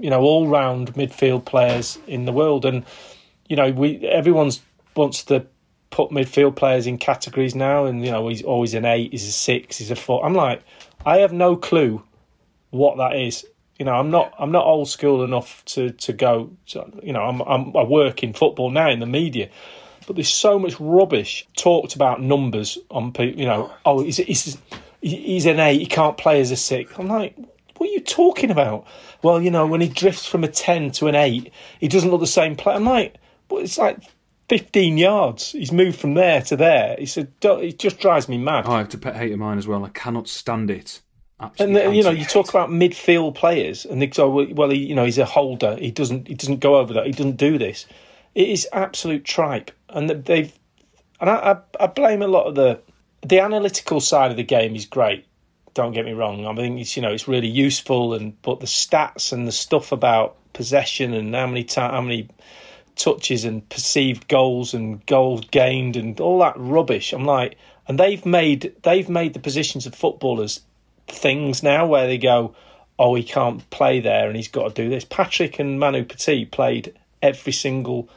you know, all round midfield players in the world. And you know, we everyone's wants to put midfield players in categories now, and you know, he's always an eight, he's a six, he's a four. I'm like, I have no clue what that is. You know, I'm not I'm not old school enough to to go. To, you know, I'm, I'm I work in football now in the media, but there's so much rubbish talked about numbers on people. You know, oh, he's he's he's an eight, he can't play as a six. I'm like, what are you talking about? Well, you know, when he drifts from a ten to an eight, he doesn't look the same player. I'm like, well, it's like 15 yards. He's moved from there to there. He said, it just drives me mad. I have to pet hate of mine as well. I cannot stand it. And Absolutely then, you know, you talk about midfield players, and they go, "Well, he, you know, he's a holder. He doesn't, he doesn't go over that. He doesn't do this." It is absolute tripe, and they've, and I, I, I blame a lot of the, the analytical side of the game is great. Don't get me wrong. I think it's you know it's really useful, and but the stats and the stuff about possession and how many ta- how many touches and perceived goals and goals gained and all that rubbish. I'm like, and they've made they've made the positions of footballers things now where they go, oh, he can't play there and he's got to do this. Patrick and Manu Petit played every single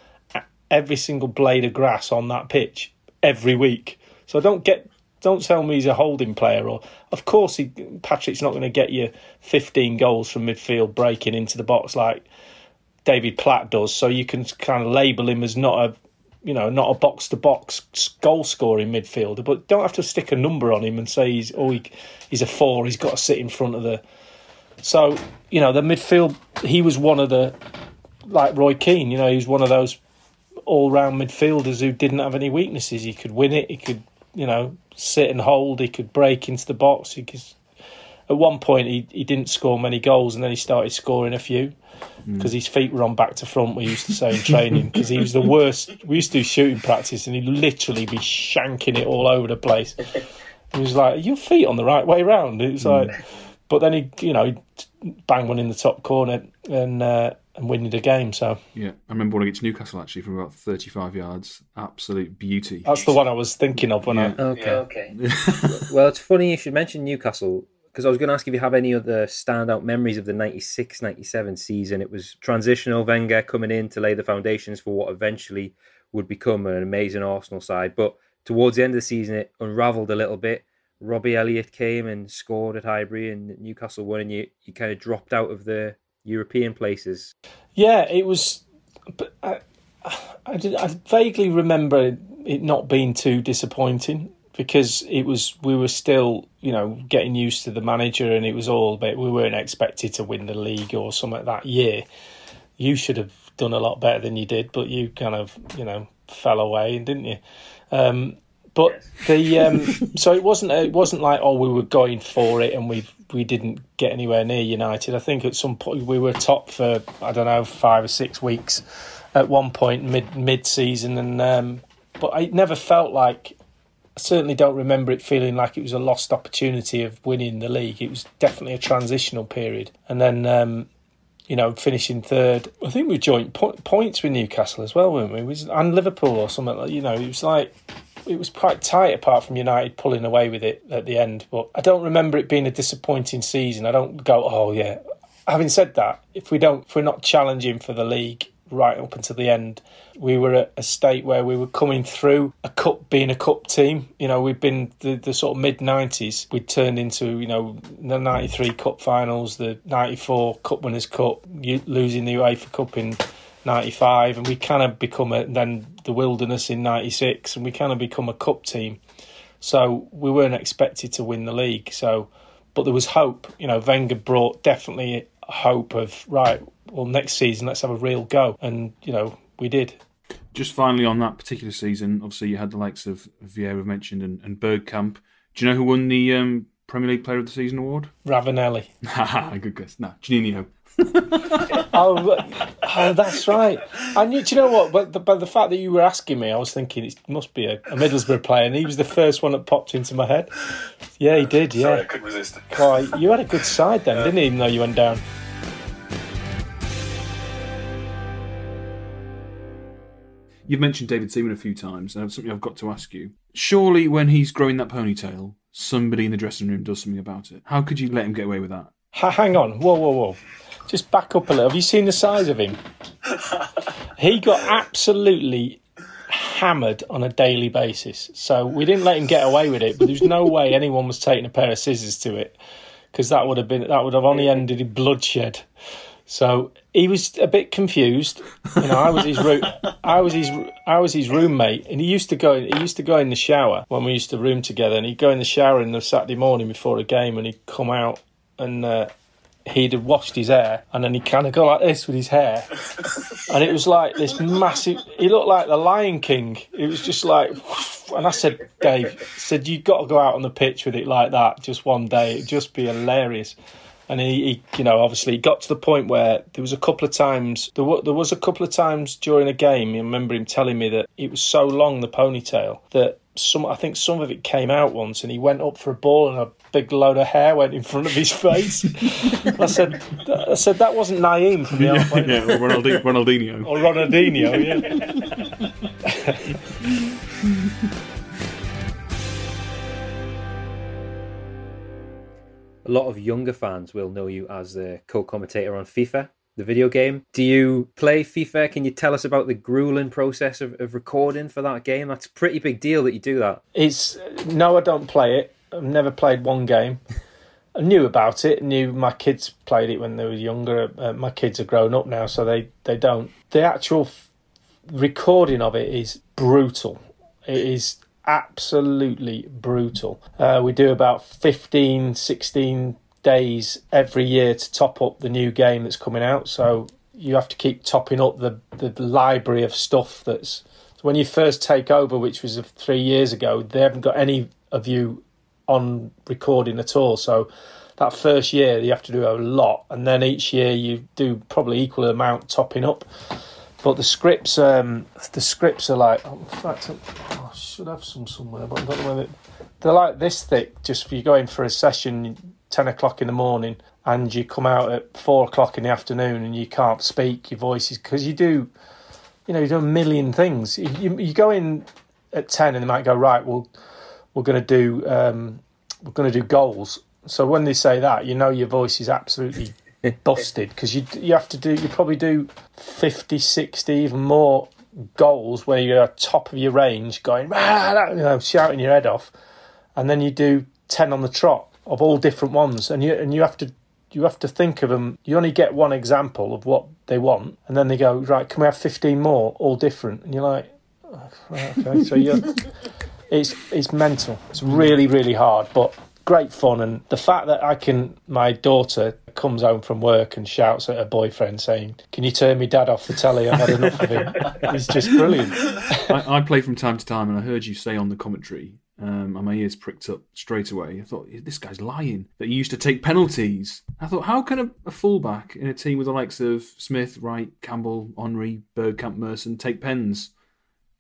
every single blade of grass on that pitch every week. So I don't get don't tell me he's a holding player or of course he Patrick's not going to get you 15 goals from midfield breaking into the box like David Platt does so you can kind of label him as not a you know not a box to box goal scoring midfielder but don't have to stick a number on him and say he's oh he, he's a 4 he's got to sit in front of the so you know the midfield he was one of the like Roy Keane you know he was one of those all round midfielders who didn't have any weaknesses. He could win it he could you know sit and hold. He could break into the box. He could, at one point, he, he didn't score many goals, and then he started scoring a few because his feet were on back to front. We used to say in training because he was the worst. We used to do shooting practice, and he'd literally be shanking it all over the place. He was like, "Are your feet on the right way round?" It was like, but then he, you know, bang one in the top corner and uh, and winning the game. So Yeah, I remember one against Newcastle actually from about 35 yards. Absolute beauty. that's the one I was thinking of when I. Okay. okay. Well, it's funny you should mention Newcastle because I was going to ask if you have any other standout memories of the 96 97 season. It was transitional Wenger coming in to lay the foundations for what eventually would become an amazing Arsenal side. But towards the end of the season, it unravelled a little bit. Robbie Elliott came and scored at Highbury, and Newcastle won, and you, you kind of dropped out of the European places. Yeah, it was. I, I, did, I vaguely remember it not being too disappointing because it was we were still you know getting used to the manager and it was all but we weren't expected to win the league or something that year. You should have done a lot better than you did, but you kind of you know fell away, didn't you? Um, but the um, so it wasn't it wasn't like oh we were going for it and we we didn't get anywhere near United. I think at some point we were top for I don't know five or six weeks at one point mid mid season and um, but I never felt like I certainly don't remember it feeling like it was a lost opportunity of winning the league. It was definitely a transitional period and then. Um, you know, finishing third. I think we joint po- points with Newcastle as well, weren't we? Was, and Liverpool or something. Like, you know, it was like it was quite tight apart from United pulling away with it at the end. But I don't remember it being a disappointing season. I don't go, oh yeah. Having said that, if we don't, if we're not challenging for the league right up until the end. We were at a state where we were coming through a cup, being a cup team. You know, we'd been the, the sort of mid '90s. We'd turned into you know the '93 Cup finals, the '94 Cup Winners' Cup, losing the UEFA Cup in 95 and we kind of become a, then the wilderness in 96 and we kind of become a cup team. So we weren't expected to win the league so but there was hope you know Wenger brought definitely hope of right well next season let's have a real go and you know we did. Just finally on that particular season obviously you had the likes of Vieira mentioned and, and Bergkamp. Do you know who won the um, Premier League Player of the Season award? Ravanelli. Good guess no Juninho oh, oh, that's right. I knew. Do you know what? But the, but the fact that you were asking me, I was thinking it must be a, a Middlesbrough player, and he was the first one that popped into my head. Yeah, he did. Yeah, Sorry, I couldn't resist. Quite. You had a good side then, didn't you? Even though you went down. You've mentioned David Seaman a few times, and something I've got to ask you. Surely, when he's growing that ponytail, somebody in the dressing room does something about it. How could you let him get away with that? hang on. Whoa, whoa, whoa. Just back up a little. Have you seen the size of him? he got absolutely hammered on a daily basis. So we didn't let him get away with it, but there's no way anyone was taking a pair of scissors to it because that would have been that would have only ended in bloodshed. So he was a bit confused. You know, I was his room, I was his I was his roommate, and he used to go. He used to go in the shower when we used to room together, and he'd go in the shower in the Saturday morning before a game, and he'd come out and uh, he'd have washed his hair and then he'd kind of go like this with his hair. and it was like this massive, he looked like the Lion King. It was just like, and I said, Dave, I said, you've got to go out on the pitch with it like that just one day. It'd just be hilarious. And he, he, you know, obviously got to the point where there was a couple of times, there, there was a couple of times during a game, I remember him telling me that it was so long, the ponytail, that some I think some of it came out once, and he went up for a ball, and a big load of hair went in front of his face. I said, I said that wasn't Naeem from the yeah, yeah, or Ronaldinho, Ronaldinho. or Ronaldinho, yeah. A lot of younger fans will know you as the co-commentator on FIFA the video game. Do you play FIFA? Can you tell us about the grueling process of, of recording for that game? That's a pretty big deal that you do that. It's no, I don't play it. I've never played one game. I knew about it. Knew my kids played it when they were younger. Uh, my kids are grown up now, so they they don't. The actual f- recording of it is brutal. It is absolutely brutal. Uh, we do about 15, 16 days every year to top up the new game that's coming out. So you have to keep topping up the, the library of stuff that's. When you first take over, which was three years ago, they haven't got any of you on recording at all. So that first year you have to do a lot, and then each year you do probably equal amount topping up. But the scripts, um, the scripts are like. Oh, in fact, oh, I should have some somewhere, but I don't know whether they're like this thick. Just for you going for a session, 10 o'clock in the morning and you come out at 4 o'clock in the afternoon and you can't speak, your voice is because you do, you know, you do a million things. You, you, go in at 10 and they might go, right, well, we're going to do, um, we're going to do goals. So when they say that, you know your voice is absolutely busted because you you have to do you probably do 50 60 even more goals where you're at top of your range going you know shouting your head off and then you do 10 on the trot of all different ones, and you and you have to you have to think of them. You only get one example of what they want, and then they go right. Can we have fifteen more, all different? And you're like, oh, right, okay. so you it's it's mental. It's really really hard, but great fun. And the fact that I can, my daughter comes home from work and shouts at her boyfriend saying, "Can you turn me dad off the telly? I've had enough of him." It's just brilliant. I, I play from time to time, and I heard you say on the commentary um, and my ears pricked up straight away. I thought, this guy's lying. That he used to take penalties. I thought, how can a, a fullback in a team with the likes of Smith, Wright, Campbell, Henry, Bergkamp, Merson take pens?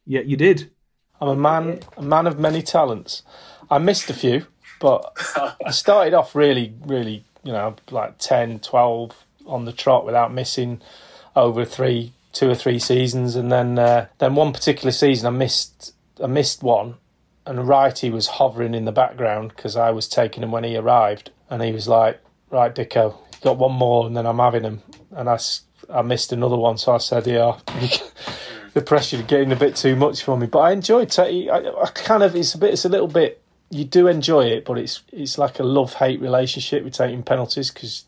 Yet you did. I'm a man, a man of many talents. I missed a few, but I started off really, really, you know, like 10, 12 on the trot without missing over three, two or three seasons, and then uh, then one particular season I missed, I missed one, and Righty was hovering in the background because I was taking him when he arrived, and he was like, "Right, Dicko, got one more, and then I'm having him." And I, I missed another one, so I said, yeah, the pressure getting a bit too much for me. But I enjoyed. I, I kind of it's a bit. It's a little bit. You do enjoy it, but it's it's like a love hate relationship with taking penalties because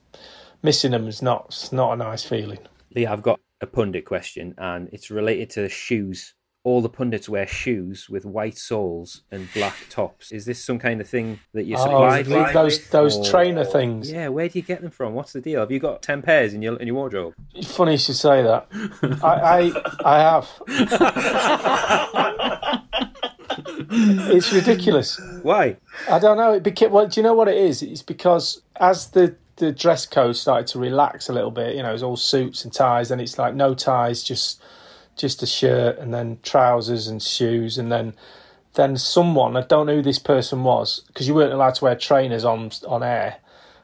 missing them is not it's not a nice feeling. Lee, I've got a pundit question, and it's related to shoes all the pundits wear shoes with white soles and black tops. Is this some kind of thing that you're supplied oh? Those those or, trainer things. Yeah, where do you get them from? What's the deal? Have you got ten pairs in your in your wardrobe? Funny you should say that. I, I I have. it's ridiculous. Why? I don't know. It became, well, do you know what it is? It's because as the the dress code started to relax a little bit, you know, it's all suits and ties, and it's like no ties, just just a shirt and then trousers and shoes and then then someone I don't know who this person was because you weren't allowed to wear trainers on on air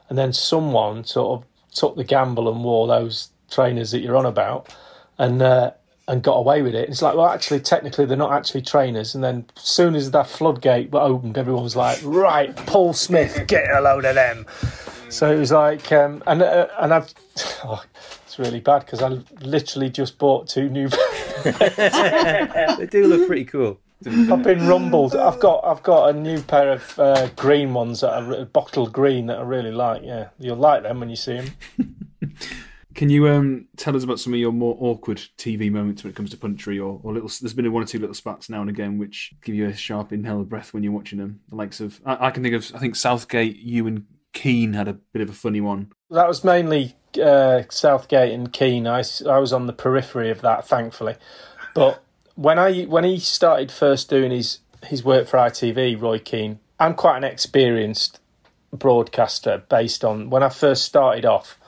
and then someone sort of took the gamble and wore those trainers that you're on about and uh, and got away with it. It's like, well, actually, technically, they're not actually trainers. And then, as soon as that floodgate opened, everyone was like, right, Paul Smith, get a load of them. So it was like, um, and uh, and I've, oh, it's really bad because I literally just bought two new. they do look pretty cool. I've been rumbled. I've got I've got a new pair of uh, green ones that are bottled green that I really like. Yeah, you'll like them when you see them. Can you um, tell us about some of your more awkward TV moments when it comes to punditry, or, or little? There's been one or two little spats now and again which give you a sharp inhale of breath when you're watching them. The likes of I, I can think of I think Southgate, you and Keane had a bit of a funny one. That was mainly uh, Southgate and Keane. I, I was on the periphery of that, thankfully. But when I when he started first doing his his work for ITV, Roy Keane, I'm quite an experienced broadcaster based on when I first started off.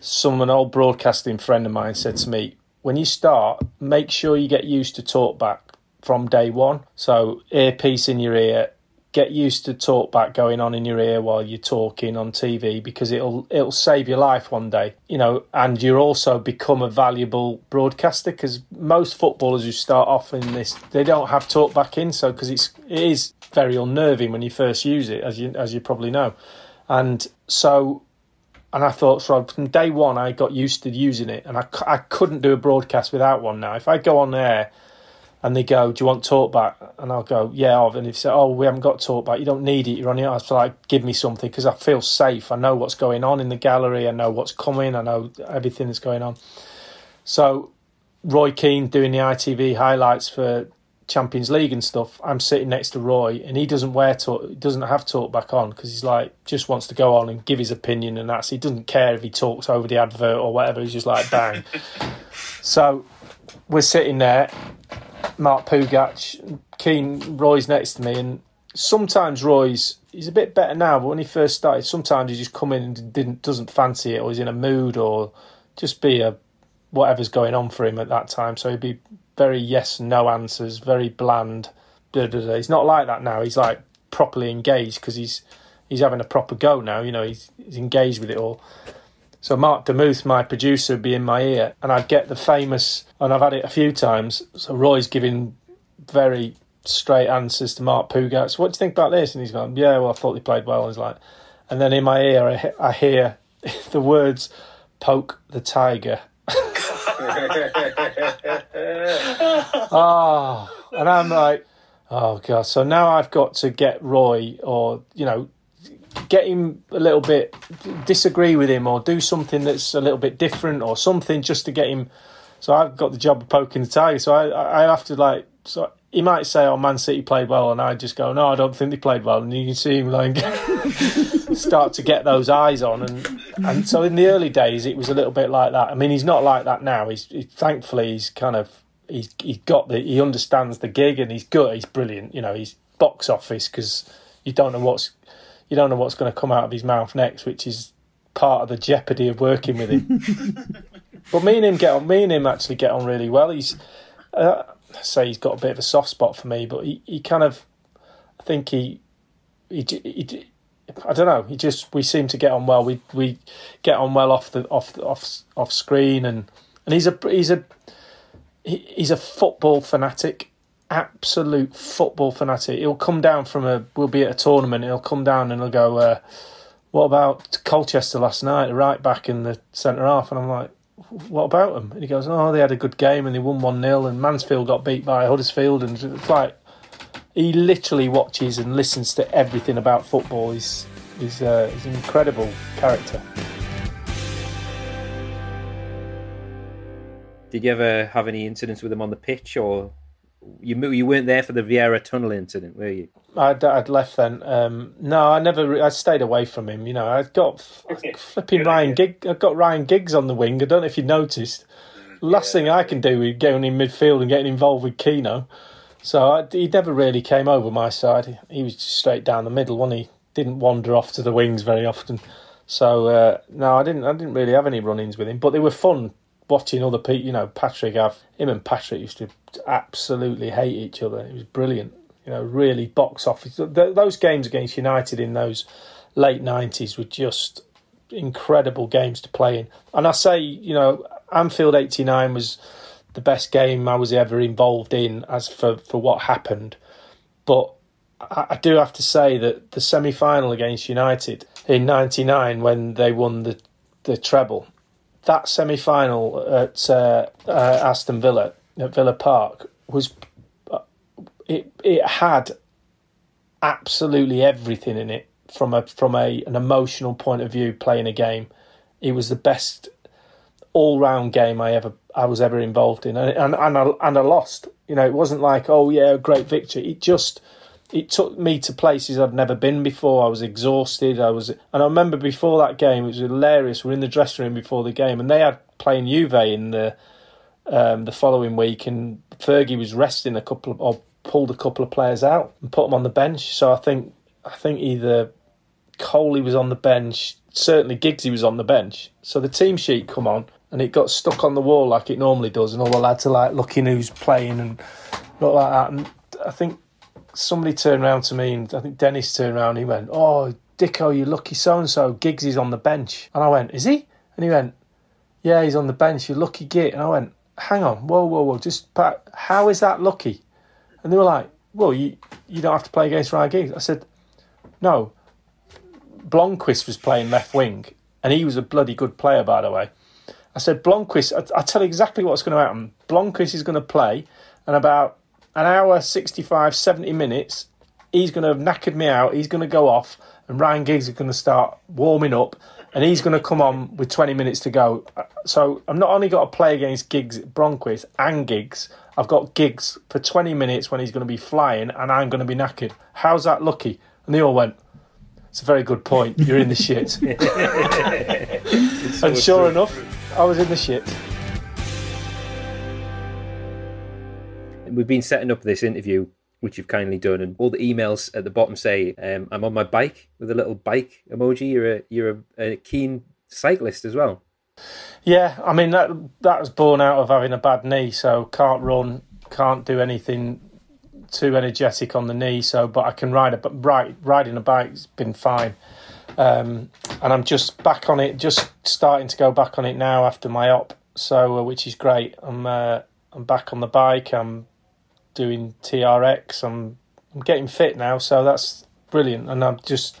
Some an old broadcasting friend of mine said to me, "When you start, make sure you get used to talk back from day one. So earpiece in your ear, get used to talkback going on in your ear while you're talking on TV because it'll it'll save your life one day, you know. And you'll also become a valuable broadcaster because most footballers who start off in this they don't have talkback in, so because it's it is very unnerving when you first use it, as you as you probably know, and so. And I thought, so from day one, I got used to using it, and I, I couldn't do a broadcast without one now. If I go on there and they go, "Do you want talkback?" And I'll go, "Yeah." I've and if say, "Oh, we haven't got talkback," you don't need it. You're on your. I was like, "Give me something," because I feel safe. I know what's going on in the gallery. I know what's coming. I know everything that's going on. So, Roy Keane doing the ITV highlights for Champions League and stuff. I'm sitting next to Roy, and he doesn't wear talk, doesn't have talkback on because he's like just wants to go on and give his opinion, and that's he doesn't care if he talks over the advert or whatever. He's just like bang. so we're sitting there Mark Pougatch, Keen Roy's next to me, and sometimes Roy's he's a bit better now, but when he first started, sometimes he just come in and didn't doesn't fancy it, or he's in a mood, or just be a whatever's going on for him at that time. So he'd be very yes no answers, very bland. Blah, blah, blah. He's not like that now. He's like properly engaged because he's he's having a proper go now. You know, he's, he's engaged with it all. So Mark DeMuth, my producer, would be in my ear, and I'd get the famous, and I've had it a few times. So Roy's giving very straight answers to Mark Pougatch. What do you think about this? And he's going, Yeah, well, I thought he played well. And he's like, and then in my ear, I, I hear the words, "Poke the tiger." oh, and I'm like, oh god. So now I've got to get Roy, or you know, get him a little bit, disagree with him, or do something that's a little bit different, or something just to get him. So I've got the job of poking the tiger. So I, I have to like. So he might say, "Oh, Man City played well," and I just go, "No, I don't think they played well." And you can see him like start to get those eyes on, and and so in the early days it was a little bit like that. I mean, he's not like that now. He's he, thankfully he's kind of he's he's got the he understands the gig and he's good. He's brilliant. You know, he's box office because you don't know what's you don't know what's going to come out of his mouth next, which is part of the jeopardy of working with him. but me and him get on. Me and him actually get on really well. He's uh, say he's got a bit of a soft spot for me, but he, he kind of I think he, he he, I don't know. He just we seem to get on well. We we get on well off the off off off screen, and and he's a he's a he, he's a football fanatic absolute football fanatic. He'll come down from a. We'll be at a tournament. He'll come down and he'll go. Uh, what about Colchester last night? Right back in the centre half, and I'm like, what about them? And he goes, oh, they had a good game and they won 1 0 and Mansfield got beat by Huddersfield. And it's like, he literally watches and listens to everything about football. He's, he's, uh, he's an incredible character. Did you ever have any incidents with him on the pitch, or you you weren't there for the Vieira tunnel incident, were you? I'd, I'd left then. Um, no, I never. I stayed away from him. You know, I got flipping Ryan Gig. I got Ryan Giggs on the wing. I don't know if you noticed. Last yeah. thing I can do is going in midfield and getting involved with Keano. So I, he never really came over my side. He was just straight down the middle, wasn't he? Didn't wander off to the wings very often. So uh, no, I didn't. I didn't really have any run-ins with him, but they were fun watching other people. You know, Patrick have him and Patrick used to absolutely hate each other. It was brilliant. You know, really box office. Those games against United in those late nineties were just incredible games to play in. And I say, you know, Anfield '89 was the best game I was ever involved in as for for what happened, but. I do have to say that the semi final against United in '99, when they won the the treble, that semi final at uh, uh, Aston Villa at Villa Park was uh, it it had absolutely everything in it from a from a an emotional point of view playing a game. It was the best all round game I ever I was ever involved in. And and and I, and I lost. You know it wasn't like oh yeah great victory. It just it took me to places I'd never been before. I was exhausted. I was, and I remember before that game, it was hilarious. We are in the dressing room before the game, and they had playing Juve in the um, the following week, and Fergie was resting a couple of, or pulled a couple of players out and put them on the bench. So I think I think either Coley was on the bench, certainly Giggsy was on the bench. So the team sheet come on, and it got stuck on the wall like it normally does, and all the lads are like looking who's playing and look like that. And I think somebody turned around to me, and I think Dennis turned around. He went, "Oh, Dicko, you lucky so and so. Giggs is on the bench." And I went, "Is he?" And he went, "Yeah, he's on the bench. You lucky git." And I went, "Hang on, whoa, whoa, whoa, just how is that lucky?" And they were like, "Well, you you don't have to play against Ryan Giggs." I said, "No." Blomqvist was playing left wing, and he was a bloody good player, by the way. I said, Blomqvist, I, I tell you exactly what's going to happen. Blomqvist is going to play, and about an hour, 65, 70 minutes, he's going to have knackered me out. He's going to go off, and Ryan Giggs is going to start warming up, and he's going to come on with 20 minutes to go. Uh, so I've not only got to play against Giggs, Blomqvist, and Giggs, I've got Giggs for 20 minutes when he's going to be flying, and I'm going to be knackered. How's that lucky? And they all went, it's a very good point. You're in the shit. and sure enough, I was in the shit. We've been setting up this interview, which you've kindly done, and all the emails at the bottom say, um, "I'm on my bike" with a little bike emoji. You're a you're a, a keen cyclist as well. Yeah, I mean that that was born out of having a bad knee, so can't run, can't do anything too energetic on the knee. So, but I can ride a right riding a bike's been fine, um, and I'm just back on it, just starting to go back on it now after my op. So, uh, which is great. I'm uh, I'm back on the bike. I'm doing TRX. I'm I'm getting fit now, so that's brilliant, and I'm just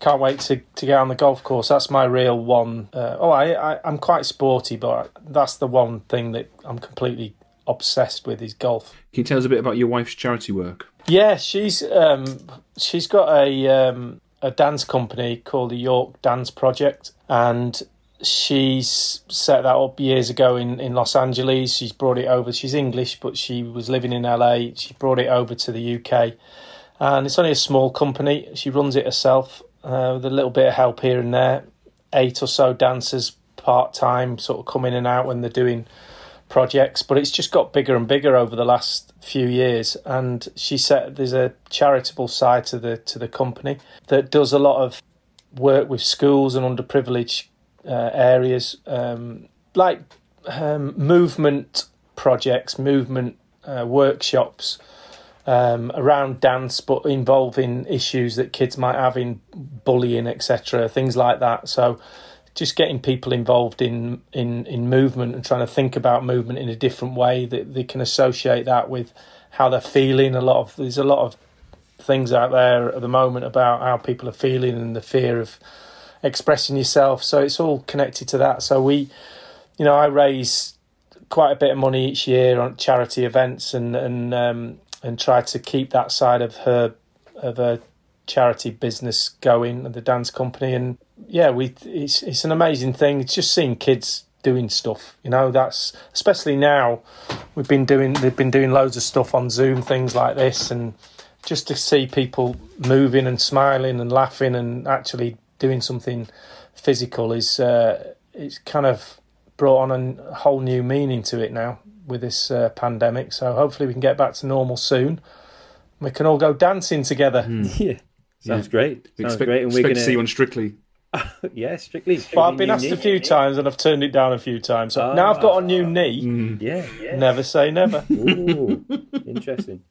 can't wait to, to get on the golf course. That's my real one. Uh, oh, I, I I'm quite sporty, but that's the one thing that I'm completely obsessed with is golf. Can you tell us a bit about your wife's charity work? Yeah, she's um, she's got a um, a dance company called the Yorke Dance Project, and she's set that up years ago in, in Los Angeles. She's brought it over. She's English, but she was living in LA. She brought it over to the UK. And it's only a small company. She runs it herself uh, with a little bit of help here and there. Eight or so dancers part time, sort of come in and out when they're doing projects. But it's just got bigger and bigger over the last few years. And she said there's a charitable side to the to the company that does a lot of work with schools and underprivileged uh, areas um, like um, movement projects, movement uh, workshops um, around dance, but involving issues that kids might have in bullying, etc., things like that. So, just getting people involved in, in, in movement and trying to think about movement in a different way that they can associate that with how they're feeling. A lot of there's a lot of things out there at the moment about how people are feeling and the fear of expressing yourself. So it's all connected to that. So we you know, I raise quite a bit of money each year on charity events and and um, and try to keep that side of her of her charity business going and the dance company and yeah we it's it's an amazing thing it's just seeing kids doing stuff you know that's especially now we've been doing they've been doing loads of stuff on zoom things like this and just to see people moving and smiling and laughing and actually doing something physical is uh, it's kind of brought on a whole new meaning to it now with this uh, pandemic. So hopefully we can get back to normal soon. We can all go dancing together. Mm. Yeah, sounds yeah. great. Sounds expect, great. And we're going to see you on Strictly. yeah, strictly. But I've been asked knee. a few times and I've turned it down a few times. So now I've got a new knee. Mm. Yeah, yeah. Never say never. Ooh, interesting.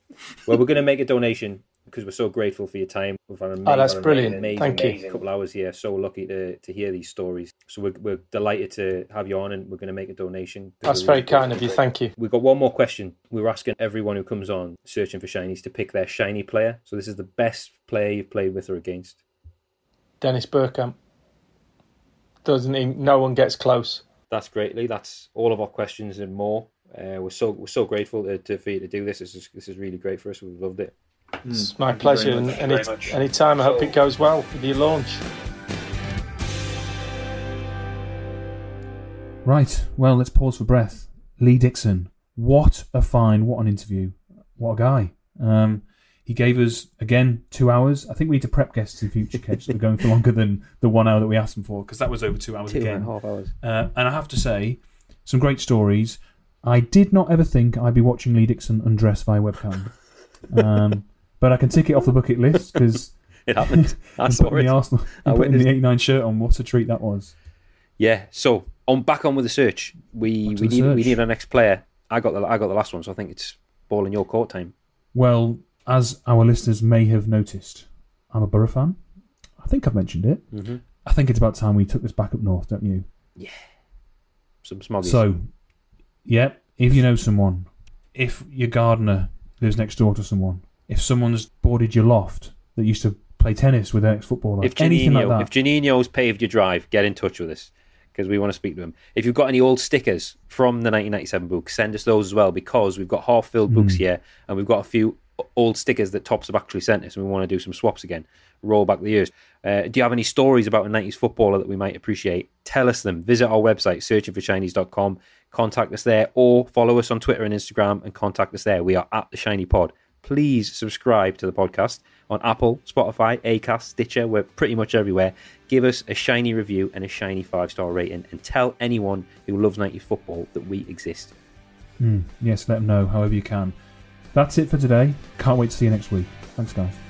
Well, we're going to make a donation because we're so grateful for your time. We've had an amazing, oh, that's brilliant. Amazing, Thank amazing you. couple hours here. So lucky to, to hear these stories. So we're, we're delighted to have you on and we're going to make a donation. That's very kind of you. Thank you. We've got one more question. We are asking everyone who comes on searching for shineys to pick their shiny player. So this is the best player you've played with or against. Dennis Bergkamp. Doesn't even, no one gets close. That's great, Lee. That's all of our questions and more. Uh, we're so we're so grateful to, to, for you to do this. This is this is really great for us. We've loved it. It's mm. my Thank pleasure. And any any time, I hope it goes well with your launch. Right. Well, let's pause for breath. Lee Dixon. What a find! What an interview! What a guy! Um, he gave us again two hours. I think we need to prep guests in future, Kedge, that are going for longer than the one hour that we asked them for because that was over two hours two again. and a half hours. Uh, and I have to say, some great stories. I did not ever think I'd be watching Lee Dixon undress via webcam. Um, but I can tick it off the bucket list because it happened. I saw it. The Arsenal, I putting the '89 shirt on. What a treat that was! Yeah. So on back on with the search. We we need search. we need our next player. I got the I got the last one, so I think it's ball in your court time. Well, as our listeners may have noticed, I'm a Borough fan. I think I've mentioned it. Mm-hmm. I think it's about time we took this back up north, don't you? Yeah. Some smoggies. So, yeah, if you know someone, if your gardener lives next door to someone, if someone's boarded your loft that used to play tennis with an ex-footballer, if anything like that. If Juninho's paved your drive, get in touch with us because we want to speak to him. If you've got any old stickers from the 1997 book, send us those as well because we've got half-filled mm. books here and we've got a few old stickers that Topps have actually sent us and we want to do some swaps again. Roll back the years. Uh, do you have any stories about a 90s footballer that we might appreciate? Tell us them. Visit our website, searchingforshineys.com. Contact us there or follow us on Twitter and Instagram and contact us there. We are at the Shiney Pod please subscribe to the podcast on Apple, Spotify, Acast, Stitcher. We're pretty much everywhere. Give us a shiny review and a shiny five star rating, and tell anyone who loves 90 football that we exist. Mm, yes, let them know however you can. That's it for today. Can't wait to see you next week. Thanks, guys.